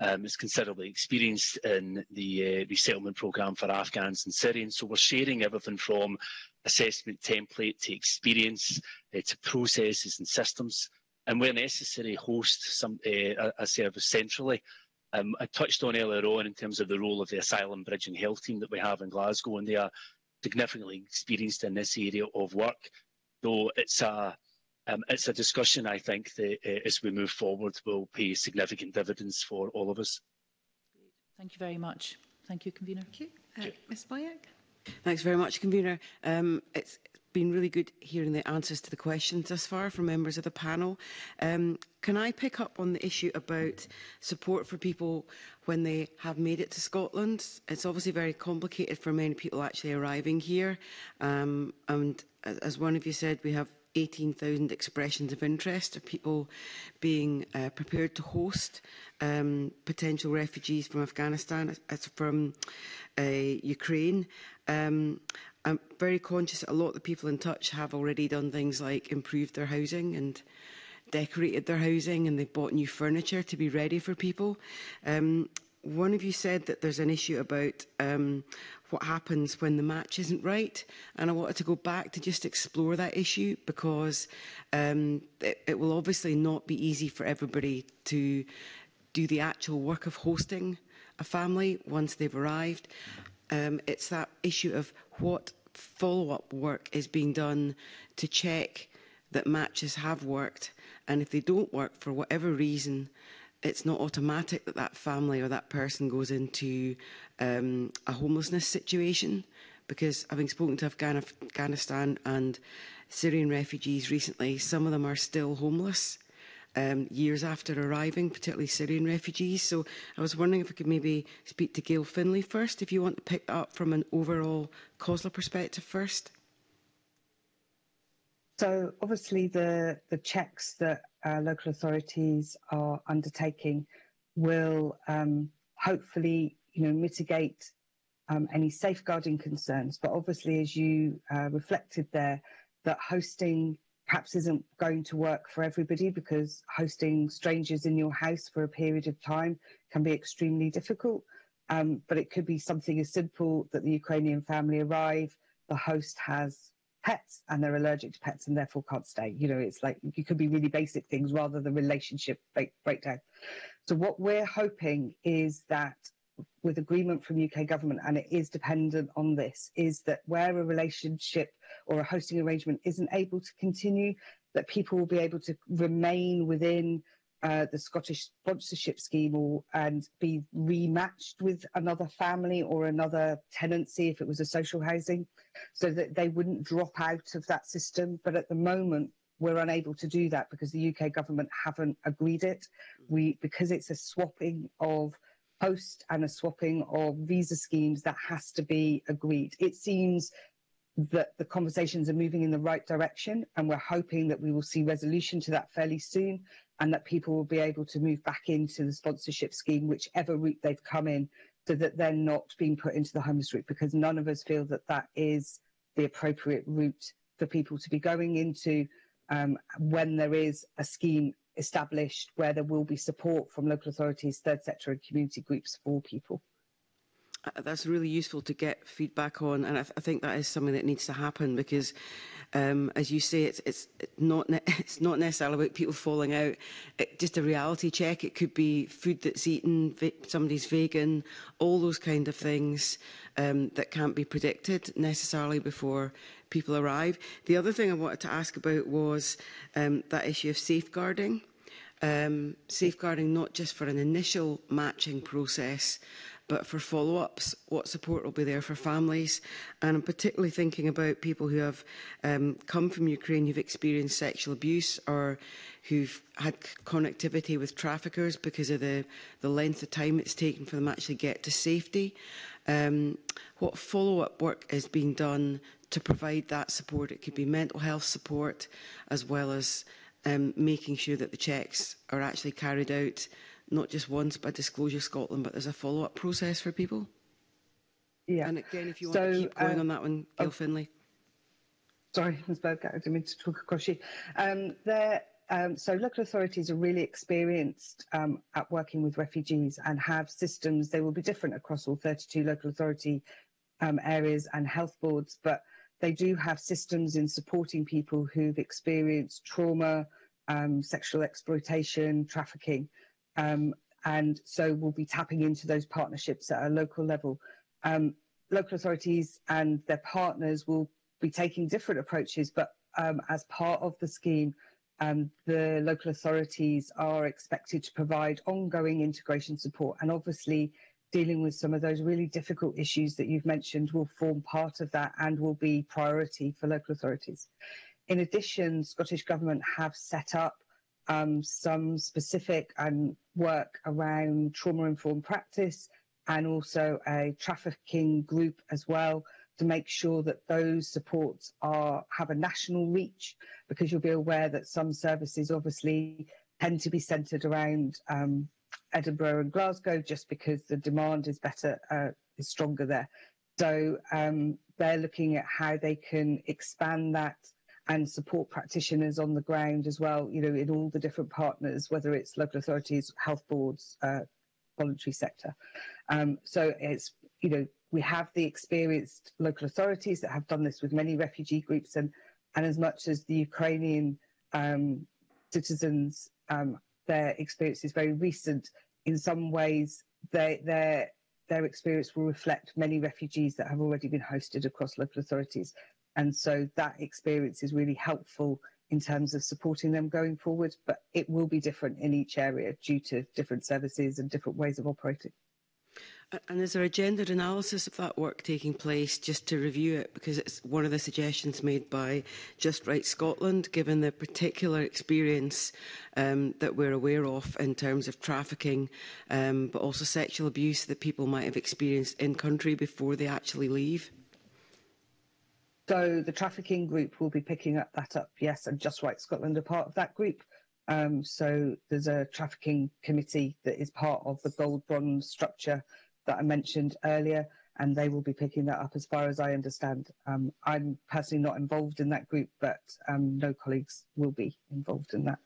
Um, it's considerably experienced in the uh, resettlement programme for Afghans and Syrians. So we're sharing everything from assessment template to experience uh, to processes and systems, and where necessary, host some uh, a service centrally. Um, I touched on earlier on in terms of the role of the asylum bridging health team that we have in Glasgow, and they are significantly experienced in this area of work. Though it's a um, it's a discussion I think that uh, as we move forward will pay significant dividends for all of us. Thank you very much. Thank you, convener. Thank you, uh, Ms. Boyack. Thanks very much, Convener. Um, it's been really good hearing the answers to the questions thus far from members of the panel. Um, can I pick up on the issue about support for people when they have made it to Scotland? It's obviously very complicated for many people actually arriving here. Um, and as one of you said, we have 18,000 expressions of interest of people being uh, prepared to host um, potential refugees from Afghanistan, as from uh, Ukraine. Um, I'm very conscious that a lot of the people in touch have already done things like improved their housing and decorated their housing and they've bought new furniture to be ready for people. Um, one of you said that there's an issue about um, what happens when the match isn't right. And I wanted to go back to just explore that issue because um, it, it will obviously not be easy for everybody to do the actual work of hosting a family once they've arrived. Um, it's that issue of what follow-up work is being done to check that matches have worked. And if they don't work for whatever reason, it's not automatic that that family or that person goes into um, a homelessness situation. Because having spoken to Afghan Afghanistan and Syrian refugees recently, some of them are still homeless um, years after arriving, particularly Syrian refugees. So I was wondering if I could maybe speak to Gail Finlay first, if you want to pick up from an overall COSLA perspective first. So obviously the, the checks that uh, local authorities are undertaking will um, hopefully you know, mitigate um, any safeguarding concerns. But obviously, as you uh, reflected there, that hosting perhaps isn't going to work for everybody because hosting strangers in your house for a period of time can be extremely difficult. Um, but it could be something as simple that the Ukrainian family arrive, the host has pets and they're allergic to pets and therefore can't stay. You know, it's like it could be really basic things rather than relationship break, breakdown. So what we're hoping is that with agreement from UK government, and it is dependent on this, is that where a relationship or a hosting arrangement isn't able to continue, that people will be able to remain within uh, the Scottish sponsorship scheme or, and be rematched with another family or another tenancy if it was a social housing, so that they wouldn't drop out of that system. But at the moment, we're unable to do that because the UK government haven't agreed it. We because it's a swapping of host and a swapping of visa schemes that has to be agreed. It seems that the conversations are moving in the right direction and we're hoping that we will see resolution to that fairly soon and that people will be able to move back into the sponsorship scheme, whichever route they've come in, so that they're not being put into the homeless route, because none of us feel that that is the appropriate route for people to be going into um, when there is a scheme established where there will be support from local authorities, third sector and community groups for people. Uh, that's really useful to get feedback on, and I, th I think that is something that needs to happen because, um, as you say, it's it's not [laughs] it's not necessarily about people falling out. It, just a reality check. It could be food that's eaten, somebody's vegan, all those kind of things um, that can't be predicted necessarily before people arrive. The other thing I wanted to ask about was um, that issue of safeguarding. Um, safeguarding not just for an initial matching process, but for follow-ups, what support will be there for families? And I'm particularly thinking about people who have um, come from Ukraine who've experienced sexual abuse or who've had connectivity with traffickers because of the, the length of time it's taken for them actually get to safety. Um, what follow-up work is being done to provide that support? It could be mental health support as well as um, making sure that the checks are actually carried out not just once by Disclosure Scotland, but there's a follow-up process for people? Yeah. And again, if you so, want to keep going um, on that one, Gail oh, Finlay. Sorry, Ms Berger, I didn't mean to talk across you. Um, there, um, so local authorities are really experienced um, at working with refugees and have systems. They will be different across all 32 local authority um, areas and health boards, but they do have systems in supporting people who've experienced trauma, um, sexual exploitation, trafficking. Um, and so we'll be tapping into those partnerships at a local level. Um, local authorities and their partners will be taking different approaches, but um, as part of the scheme, um, the local authorities are expected to provide ongoing integration support. And obviously, dealing with some of those really difficult issues that you've mentioned will form part of that and will be priority for local authorities. In addition, Scottish Government have set up um, some specific um, work around trauma-informed practice and also a trafficking group as well to make sure that those supports are have a national reach because you'll be aware that some services obviously tend to be centred around um, Edinburgh and Glasgow just because the demand is better, uh, is stronger there. So um, they're looking at how they can expand that and support practitioners on the ground as well, you know, in all the different partners, whether it's local authorities, health boards, uh, voluntary sector. Um, so it's, you know, we have the experienced local authorities that have done this with many refugee groups and, and as much as the Ukrainian um, citizens, um, their experience is very recent, in some ways they, their, their experience will reflect many refugees that have already been hosted across local authorities. And so that experience is really helpful in terms of supporting them going forward, but it will be different in each area due to different services and different ways of operating. And is there a gendered analysis of that work taking place just to review it? Because it's one of the suggestions made by JustRight Scotland, given the particular experience um, that we're aware of in terms of trafficking, um, but also sexual abuse that people might have experienced in country before they actually leave. So the trafficking group will be picking up that up, yes, and JustRight Scotland are part of that group. Um, so there's a trafficking committee that is part of the gold bronze structure that I mentioned earlier, and they will be picking that up as far as I understand. Um, I'm personally not involved in that group, but um, no colleagues will be involved in that.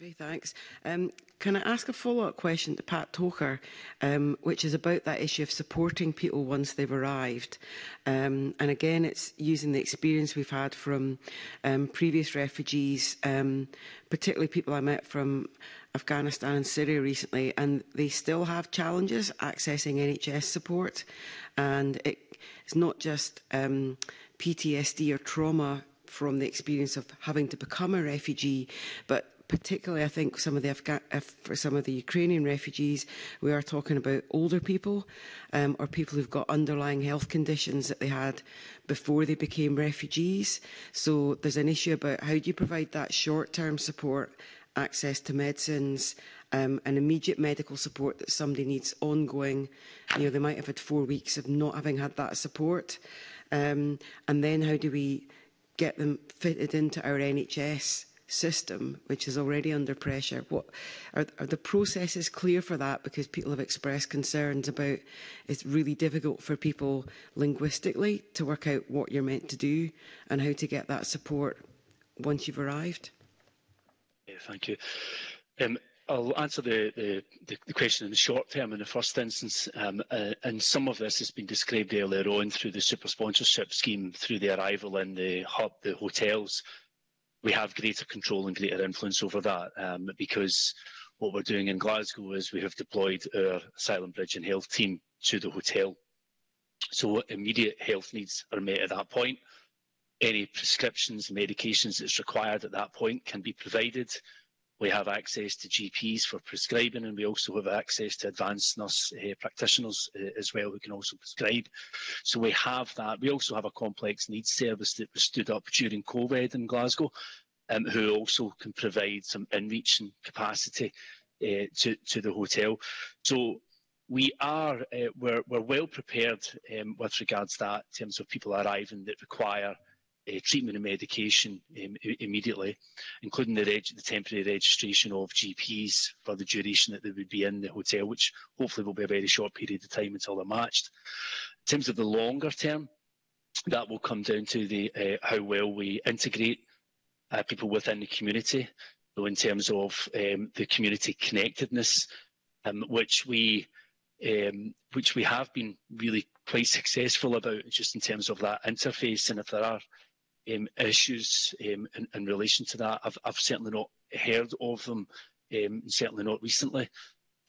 Okay, thanks. Um, can I ask a follow-up question to Pat Toker, um, which is about that issue of supporting people once they've arrived? Um, and again, it's using the experience we've had from um, previous refugees, um, particularly people I met from Afghanistan and Syria recently, and they still have challenges accessing NHS support. And it, it's not just um, PTSD or trauma from the experience of having to become a refugee, but particularly I think some of the Afga for some of the Ukrainian refugees, we are talking about older people um, or people who've got underlying health conditions that they had before they became refugees. So there's an issue about how do you provide that short-term support, access to medicines, um, and immediate medical support that somebody needs ongoing. You know, they might have had four weeks of not having had that support. Um, and then how do we get them fitted into our NHS system, which is already under pressure. What are, are the processes clear for that? Because people have expressed concerns about it's really difficult for people linguistically to work out what you're meant to do and how to get that support once you've arrived. Yeah, thank you. Um, I'll answer the, the, the, the question in the short term in the first instance. Um, uh, and some of this has been described earlier on through the super sponsorship scheme, through the arrival in the hub, the hotels, we have greater control and greater influence over that um, because what we're doing in Glasgow is we have deployed our Asylum Bridge and Health team to the hotel. So immediate health needs are met at that point. Any prescriptions, medications that's required at that point can be provided. We have access to GPs for prescribing, and we also have access to advanced nurse uh, practitioners uh, as well who can also prescribe. So we have that. We also have a complex needs service that was stood up during COVID in Glasgow, um, who also can provide some in-reach and capacity uh, to, to the hotel. So we are we're, we're well prepared um, with regards to that in terms of people arriving that require uh, treatment and medication um, immediately, including the, the, temporary registration of GPs for the duration that they would be in the hotel, which hopefully will be a very short period of time until they're matched. In terms of the longer term, that will come down to the uh, how well we integrate uh, people within the community. So in terms of um, the community connectedness, um, which we um, which we have been really quite successful about, just in terms of that interface. And if there are um, issues um, in, in, relation to that. I've, I've, certainly not heard of them, um, certainly not recently.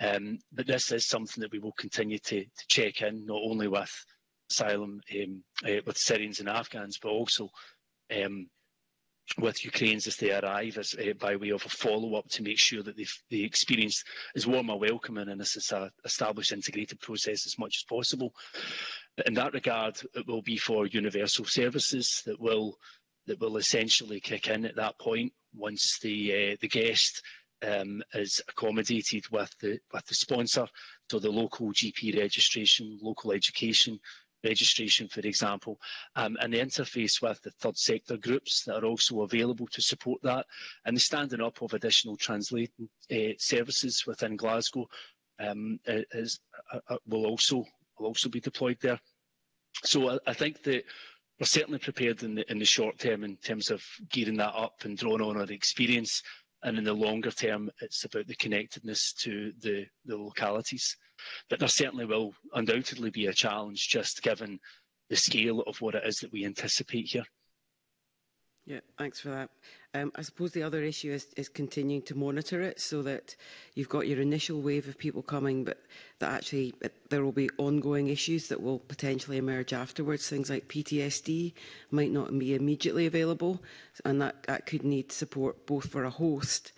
Um, but this is something that we will continue to, to check in, not only with asylum, uh, with Syrians and Afghans, but also um, with Ukrainians as they arrive as, uh, by way of a follow-up to make sure that the experience is warm and welcoming and this is a established integrated process as much as possible. In that regard, it will be for universal services that will that will essentially kick in at that point once the uh, the guest um, is accommodated with the with the sponsor, so the local GP registration, local education, registration, for example, um, and the interface with the third sector groups that are also available to support that, and the standing up of additional translating uh, services within Glasgow um, is, uh, uh, will also will also be deployed there. So I, I think that we're certainly prepared in the in the short term in terms of gearing that up and drawing on our experience. And in the longer term, it's about the connectedness to the, the localities. But there certainly will undoubtedly be a challenge just given the scale of what it is that we anticipate here. Yeah, thanks for that. Um, I suppose the other issue is, is continuing to monitor it so that you've got your initial wave of people coming, but that actually uh, there will be ongoing issues that will potentially emerge afterwards. Things like PTSD might not be immediately available, and that, that could need support both for a host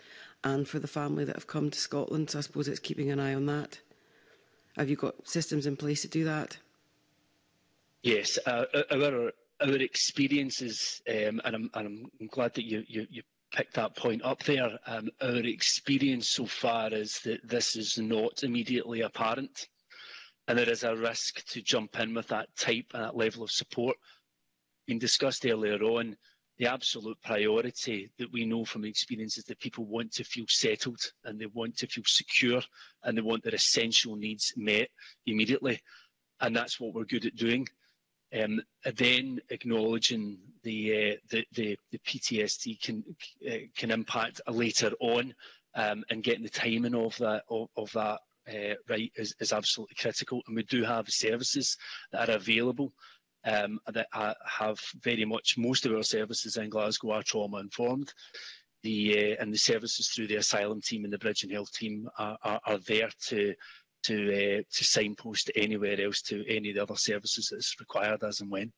and for the family that have come to Scotland. So I suppose it's keeping an eye on that. Have you got systems in place to do that? Yes, uh, our our experiences, um, and, I'm, and I'm glad that you, you, you picked that point up there. Um, our experience so far is that this is not immediately apparent, and there is a risk to jump in with that type and that level of support. Been discussed earlier on, the absolute priority that we know from experience is that people want to feel settled and they want to feel secure and they want their essential needs met immediately, and that's what we're good at doing. Um, then acknowledging the, uh, the, the, the PTSD can uh, can impact later on, um, and getting the timing of that of, of that uh, right is, is absolutely critical. And we do have services that are available um, that have very much most of our services in Glasgow are trauma informed. The uh, and the services through the asylum team and the bridge and health team are, are, are there to to uh, to signpost anywhere else to any of the other services that's required as and when.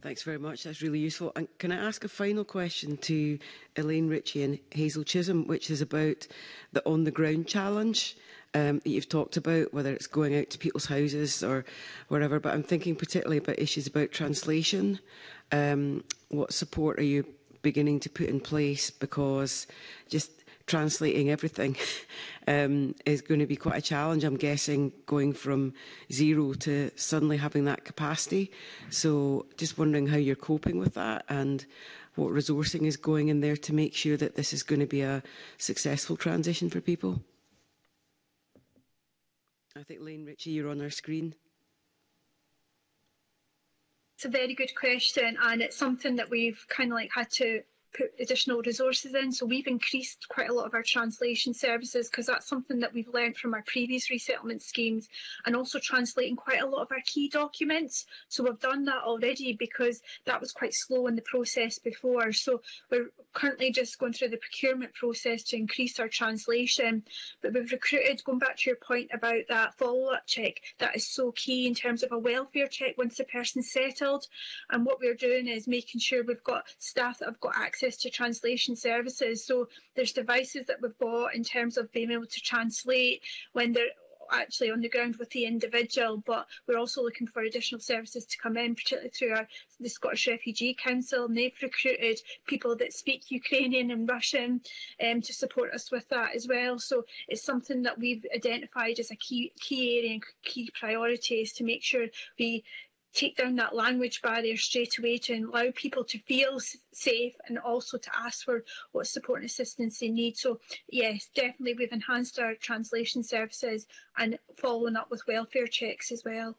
Thanks very much. That's really useful. And can I ask a final question to Elaine Ritchie and Hazel Chisholm, which is about the on-the-ground challenge um, that you've talked about, whether it's going out to people's houses or wherever. But I'm thinking particularly about issues about translation. Um, what support are you beginning to put in place? Because just translating everything [laughs] um, is going to be quite a challenge, I'm guessing, going from zero to suddenly having that capacity. So just wondering how you're coping with that and what resourcing is going in there to make sure that this is going to be a successful transition for people. I think, Lane Ritchie, you're on our screen. It's a very good question, and it's something that we've kind of like had to put additional resources in. So we've increased quite a lot of our translation services because that's something that we've learned from our previous resettlement schemes and also translating quite a lot of our key documents. So we've done that already because that was quite slow in the process before. So we're currently just going through the procurement process to increase our translation. But we've recruited, going back to your point about that follow-up check, that is so key in terms of a welfare check once the person's settled. And what we're doing is making sure we've got staff that have got access access to translation services. So there's devices that we've bought in terms of being able to translate when they're actually on the ground with the individual, but we're also looking for additional services to come in, particularly through our, the Scottish Refugee Council, and they've recruited people that speak Ukrainian and Russian um, to support us with that as well. So it's something that we've identified as a key key area and key priority is to make sure we take down that language barrier straight away to allow people to feel safe and also to ask for what support and assistance they need. So yes, definitely we've enhanced our translation services and following up with welfare checks as well.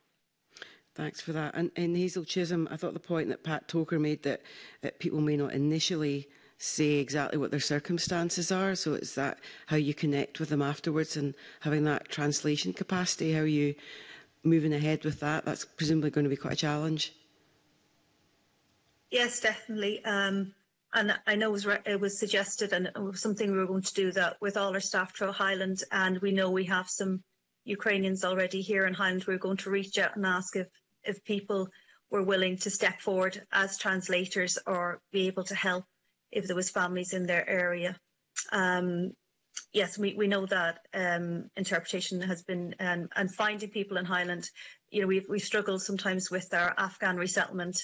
Thanks for that. And in Hazel Chisholm, I thought the point that Pat Togher made that, that people may not initially say exactly what their circumstances are. So it's that how you connect with them afterwards and having that translation capacity, how you moving ahead with that? That's presumably going to be quite a challenge. Yes, definitely. Um, and I know it was, it was suggested and it was something we were going to do that with all our staff throughout Highland. And we know we have some Ukrainians already here in Highland. We're going to reach out and ask if, if people were willing to step forward as translators or be able to help if there was families in their area. Um, yes, we, we know that um, interpretation has been um, and finding people in Highland. You know, we've we struggled sometimes with our Afghan resettlement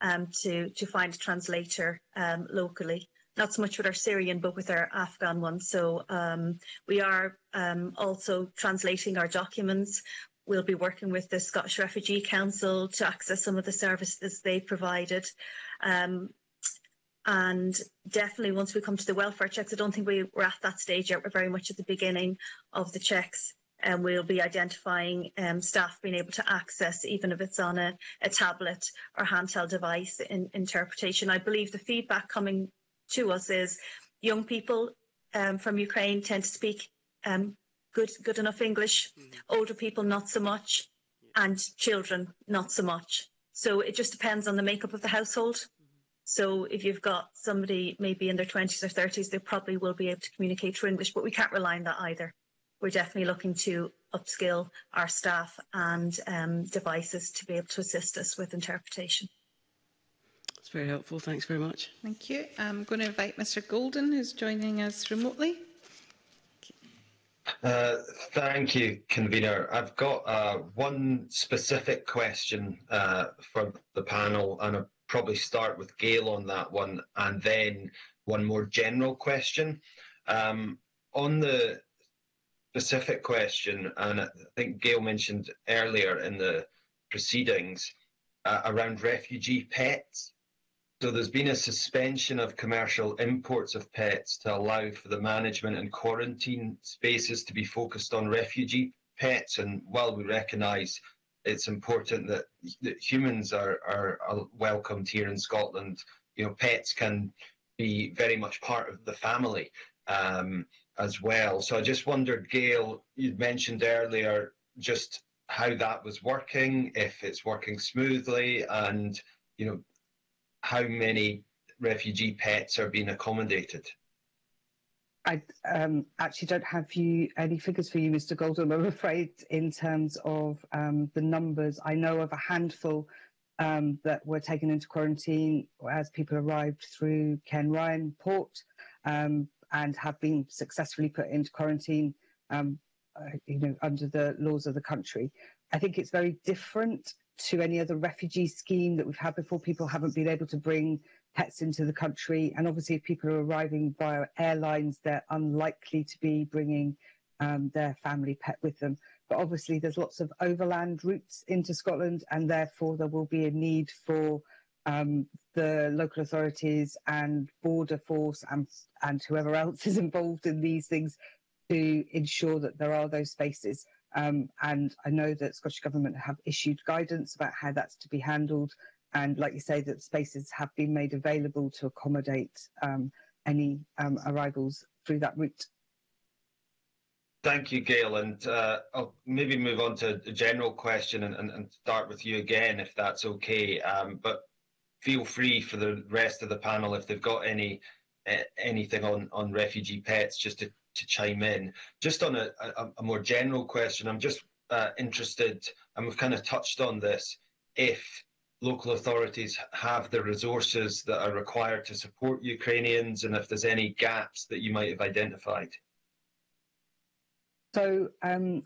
um, to to find a translator um, locally. Not so much with our Syrian, but with our Afghan one. So um, we are um, also translating our documents. we'll be working with the Scottish Refugee Council to access some of the services they provided. Um, and definitely once we come to the welfare checks, I don't think we, we're at that stage yet. We're very much at the beginning of the checks and we'll be identifying um, staff being able to access, even if it's on a, a tablet or handheld device in interpretation. I believe the feedback coming to us is young people um, from Ukraine tend to speak um, good, good enough English, older people not so much, and children not so much. So it just depends on the makeup of the household. So if you've got somebody maybe in their 20s or 30s, they probably will be able to communicate through English, but we can't rely on that either we're definitely looking to upskill our staff and um, devices to be able to assist us with interpretation. That's very helpful. Thanks very much. Thank you. I'm going to invite Mr Golden, who's joining us remotely. Uh, thank you, convener. I've got uh, one specific question uh, for the panel, and I'll probably start with Gail on that one, and then one more general question. Um, on the specific question, and I think Gail mentioned earlier in the proceedings uh, around refugee pets. So there's been a suspension of commercial imports of pets to allow for the management and quarantine spaces to be focused on refugee pets. And while we recognise it's important that, that humans are, are, are welcomed here in Scotland, you know, pets can be very much part of the family. Um, as well. So I just wondered, Gail, you mentioned earlier just how that was working, if it's working smoothly, and you know how many refugee pets are being accommodated. I um, actually don't have you any figures for you, Mr. Golden. I'm afraid in terms of um, the numbers. I know of a handful um, that were taken into quarantine as people arrived through Cairnryan Port. Um, and have been successfully put into quarantine, um, uh, you know, under the laws of the country. I think it's very different to any other refugee scheme that we've had before. People haven't been able to bring pets into the country, and obviously, if people are arriving via airlines, they're unlikely to be bringing um, their family pet with them. But obviously, there's lots of overland routes into Scotland, and therefore there will be a need for um, the local authorities and border force and, and whoever else [laughs] is involved in these things to ensure that there are those spaces. Um, and I know that Scottish Government have issued guidance about how that's to be handled. And like you say, that spaces have been made available to accommodate um, any um, arrivals through that route. Thank you, Gail. And uh, I'll maybe move on to a general question and, and, and, start with you again, if that's okay. Um, but feel free for the rest of the panel if they've got any uh, anything on on refugee pets just to, to chime in. Just on a, a, a more general question, I'm just uh, interested, and we've kind of touched on this, if local authorities have the resources that are required to support Ukrainians and if there's any gaps that you might have identified. So um,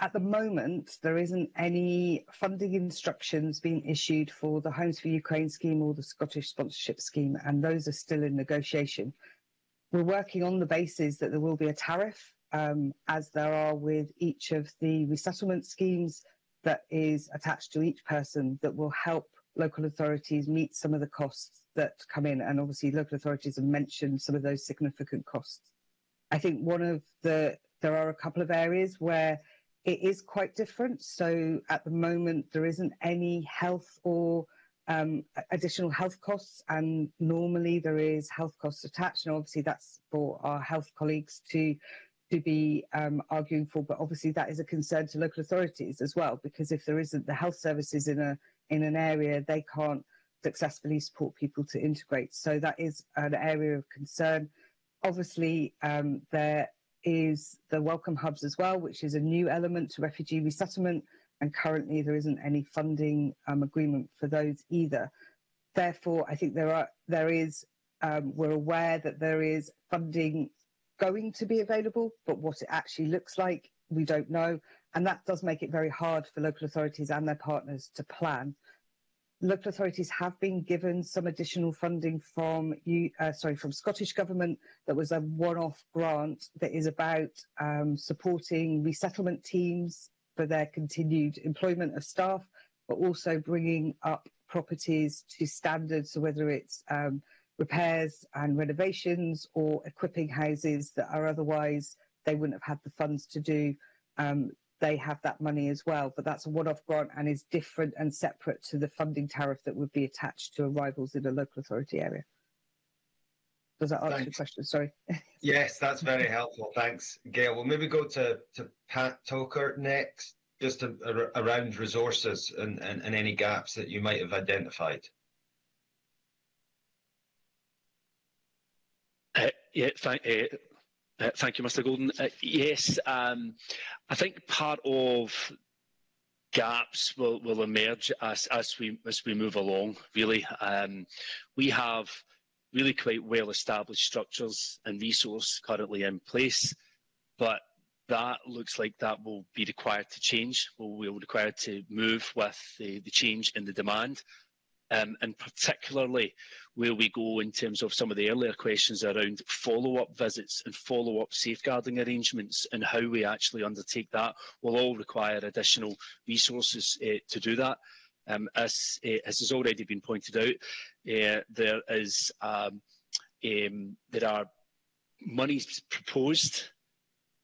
at the moment, there isn't any funding instructions being issued for the Homes for Ukraine scheme or the Scottish sponsorship scheme, and those are still in negotiation. We're working on the basis that there will be a tariff, um, as there are with each of the resettlement schemes that is attached to each person that will help local authorities meet some of the costs that come in. And obviously, local authorities have mentioned some of those significant costs. I think one of the, there are a couple of areas where it is quite different. So at the moment, there isn't any health or um, additional health costs, and normally there is health costs attached. And obviously, that's for our health colleagues to to be um, arguing for. But obviously, that is a concern to local authorities as well, because if there isn't the health services in a in an area, they can't successfully support people to integrate. So that is an area of concern. Obviously, um, there is the welcome hubs as well, which is a new element to refugee resettlement. And currently, there isn't any funding um, agreement for those either. Therefore, I think there are there is um, we're aware that there is funding going to be available, but what it actually looks like, we don't know. And that does make it very hard for local authorities and their partners to plan. Local authorities have been given some additional funding from you, uh, sorry, from Scottish Government. That was a one-off grant that is about um, supporting resettlement teams for their continued employment of staff, but also bringing up properties to standards, so whether it's um, repairs and renovations or equipping houses that are otherwise they wouldn't have had the funds to do. Um, they have that money as well, but that's a one-off grant and is different and separate to the funding tariff that would be attached to arrivals in a local authority area. Does that answer Thanks. your question? Sorry. [laughs] Yes, that's very helpful. Thanks, Gail. We'll maybe go to, to Pat Togher next, just a, around resources and, and, and any gaps that you might have identified. Uh, yeah, thank, uh, uh, thank you, Mr. Golden. Uh, yes, um, I think part of gaps will, will emerge as, as we as we move along. Really, um, we have really quite well established structures and resource currently in place, but that looks like that will be required to change. We will will require to move with the, the change in the demand. Um, and particularly where we go in terms of some of the earlier questions around follow-up visits and follow-up safeguarding arrangements and how we actually undertake that will all require additional resources uh, to do that. Um, as, uh, as has already been pointed out, uh, there is um, there are monies proposed,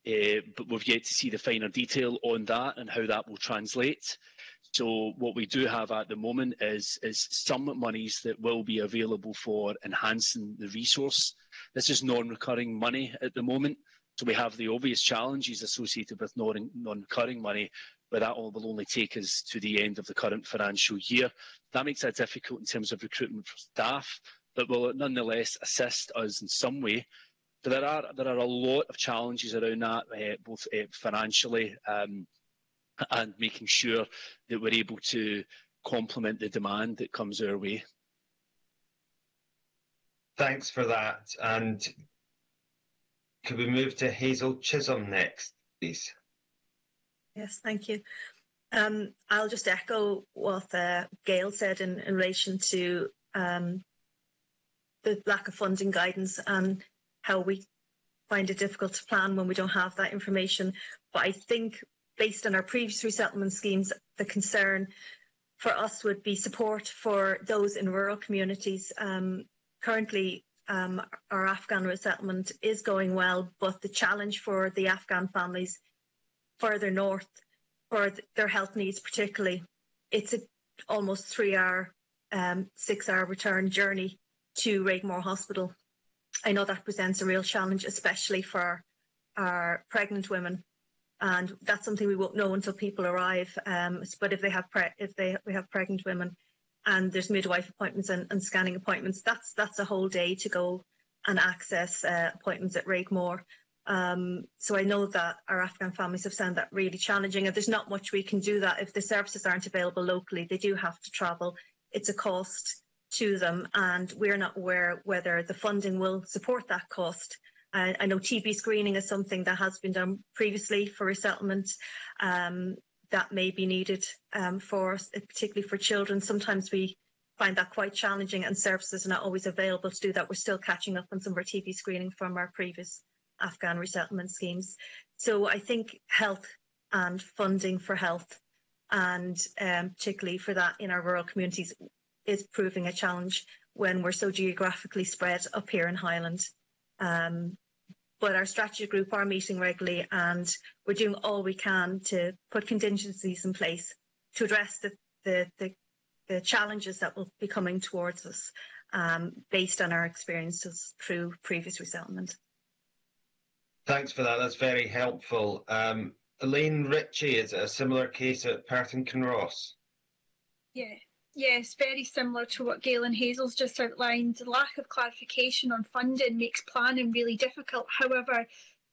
uh, but we've yet to see the finer detail on that and how that will translate. So what we do have at the moment is, is some monies that will be available for enhancing the resource. This is non-recurring money at the moment. So we have the obvious challenges associated with non- non-recurring money, but that will only take us to the end of the current financial year. That makes it difficult in terms of recruitment for staff, but will nonetheless assist us in some way. But there are there are a lot of challenges around that, uh, both uh, financially um, and making sure that we're able to complement the demand that comes our way. Thanks for that. And could we move to Hazel Chisholm next, please? Yes, thank you. Um, I'll just echo what uh, Gail said in, in relation to um, the lack of funding guidance and how we find it difficult to plan when we don't have that information. But I think based on our previous resettlement schemes, the concern for us would be support for those in rural communities. Um, currently, um, our Afghan resettlement is going well, but the challenge for the Afghan families further north for th their health needs particularly, it's a almost three hour, um, six hour return journey to Raigmore Hospital. I know that presents a real challenge, especially for our pregnant women and that's something we won't know until people arrive. Um, but if they have if they we have pregnant women, and there's midwife appointments and, and scanning appointments, that's that's a whole day to go and access uh, appointments at Raigmore. Um, so I know that our Afghan families have found that really challenging, and there's not much we can do that if the services aren't available locally. They do have to travel. It's a cost to them, and we're not aware whether the funding will support that cost. Uh, I know TB screening is something that has been done previously for resettlement. Um, that may be needed um, for us, particularly for children. Sometimes we find that quite challenging and services are not always available to do that. We're still catching up on some of our TB screening from our previous Afghan resettlement schemes. So I think health and funding for health and um, particularly for that in our rural communities is proving a challenge when we're so geographically spread up here in Highland. Um, but our strategy group are meeting regularly and we're doing all we can to put contingencies in place to address the, the, the, the challenges that will be coming towards us um, based on our experiences through previous resettlement. Thanks for that. That's very helpful. Um, Elaine Ritchie, is it a similar case at Perth and Kinross? Yeah, Yes, very similar to what Gail and Hazel's just outlined. Lack of clarification on funding makes planning really difficult. However,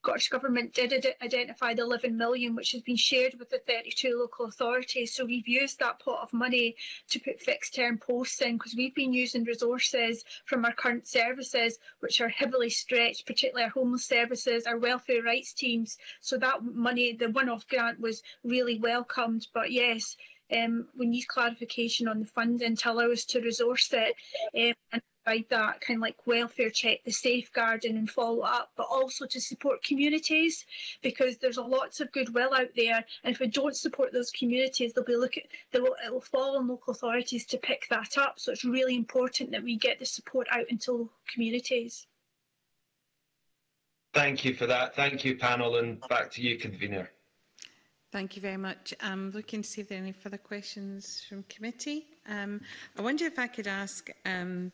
Scottish Government did identify the 11 million, which has been shared with the 32 local authorities. So we've used that pot of money to put fixed term posts in because we've been using resources from our current services, which are heavily stretched, particularly our homeless services, our welfare rights teams. So that money, the one off grant, was really welcomed. But yes, um, we need clarification on the funding to allow us to resource it um, and provide that kind of like welfare check, the safeguarding and follow up, but also to support communities because there's a lots of goodwill out there. And if we don't support those communities, they'll be looking, they will, it will fall on local authorities to pick that up. So it's really important that we get the support out into communities. Thank you for that. Thank you, panel, and back to you, convener. Thank you very much. I'm looking to see if there are any further questions from committee. Um, I wonder if I could ask um,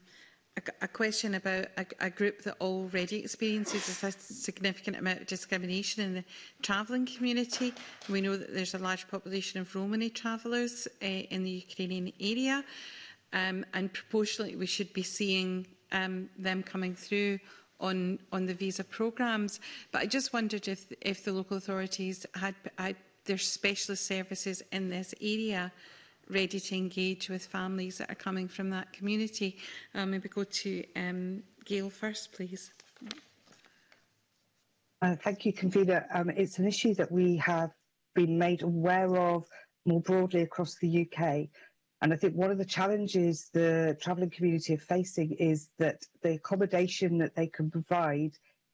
a, a question about a, a group that already experiences a significant amount of discrimination in the travelling community. We know that there's a large population of Romani travellers uh, in the Ukrainian area um, and proportionally we should be seeing um, them coming through on on the visa programs but I just wondered if if the local authorities had had their specialist services in this area ready to engage with families that are coming from that community. Uh, maybe go to um, Gail first, please. Uh, thank you, Convener. Um, it's an issue that we have been made aware of more broadly across the UK. And I think one of the challenges the travelling community are facing is that the accommodation that they can provide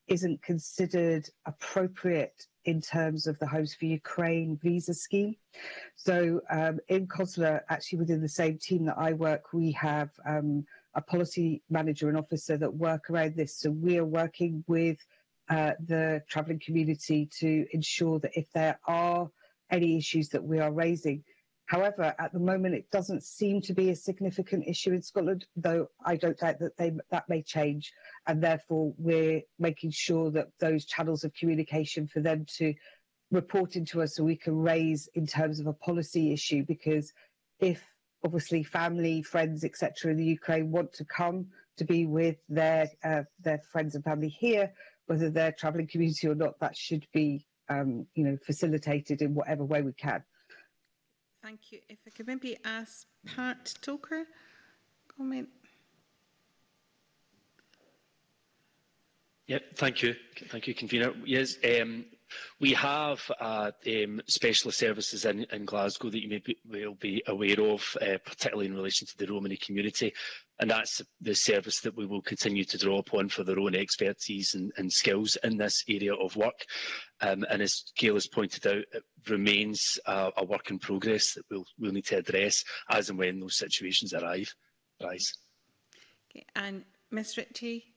isn't considered appropriate in terms of the Homes for Ukraine visa scheme. So um, in COSLA, actually within the same team that I work, we have um, a policy manager and officer that work around this. So we are working with uh, the travelling community to ensure that if there are any issues that we are raising, However, at the moment, it doesn't seem to be a significant issue in Scotland, though I don't doubt that they, that may change. And therefore, we're making sure that those channels of communication for them to report into us so we can raise in terms of a policy issue. Because if obviously family, friends, etc., in the Ukraine want to come to be with their uh, their friends and family here, whether they're travelling community or not, that should be um, you know facilitated in whatever way we can. Thank you. If I could maybe ask Pat Toker comment. Yep, thank you. Thank you, convener. Yes, um, We have uh, um, specialist services in, in Glasgow that you may be, will be aware of, uh, particularly in relation to the Romani community. And that's the service that we will continue to draw upon for their own expertise and, and skills in this area of work. Um, and as Gail has pointed out, it remains uh, a work in progress that we'll, we'll need to address as and when those situations arrive, arise. Okay. And Ms Ritchie?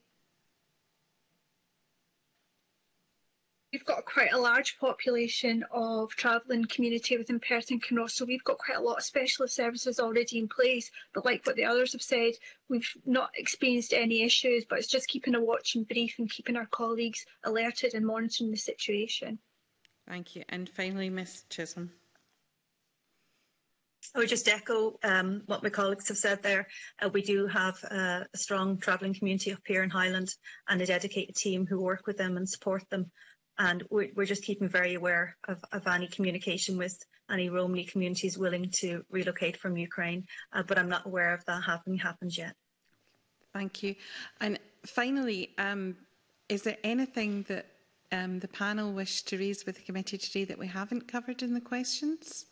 We've got quite a large population of travelling community within Perth and Kinross, so we've got quite a lot of specialist services already in place. But like what the others have said, we've not experienced any issues, but it's just keeping a watch and brief and keeping our colleagues alerted and monitoring the situation. Thank you. And finally, Ms Chisholm. I would just echo um, what my colleagues have said there. Uh, we do have uh, a strong travelling community up here in Highland and a dedicated team who work with them and support them and we're, we're just keeping very aware of, of any communication with any Romani communities willing to relocate from Ukraine, uh, but I'm not aware of that happening happens yet. Thank you. And finally, um, is there anything that um, the panel wish to raise with the committee today that we haven't covered in the questions?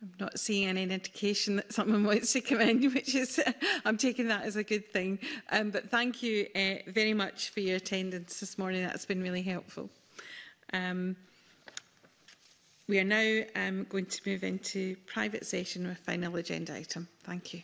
I'm not seeing any indication that someone wants to come in, which is, I'm taking that as a good thing. Um, but thank you uh, very much for your attendance this morning. That's been really helpful. Um, we are now um, going to move into private session with final agenda item. Thank you.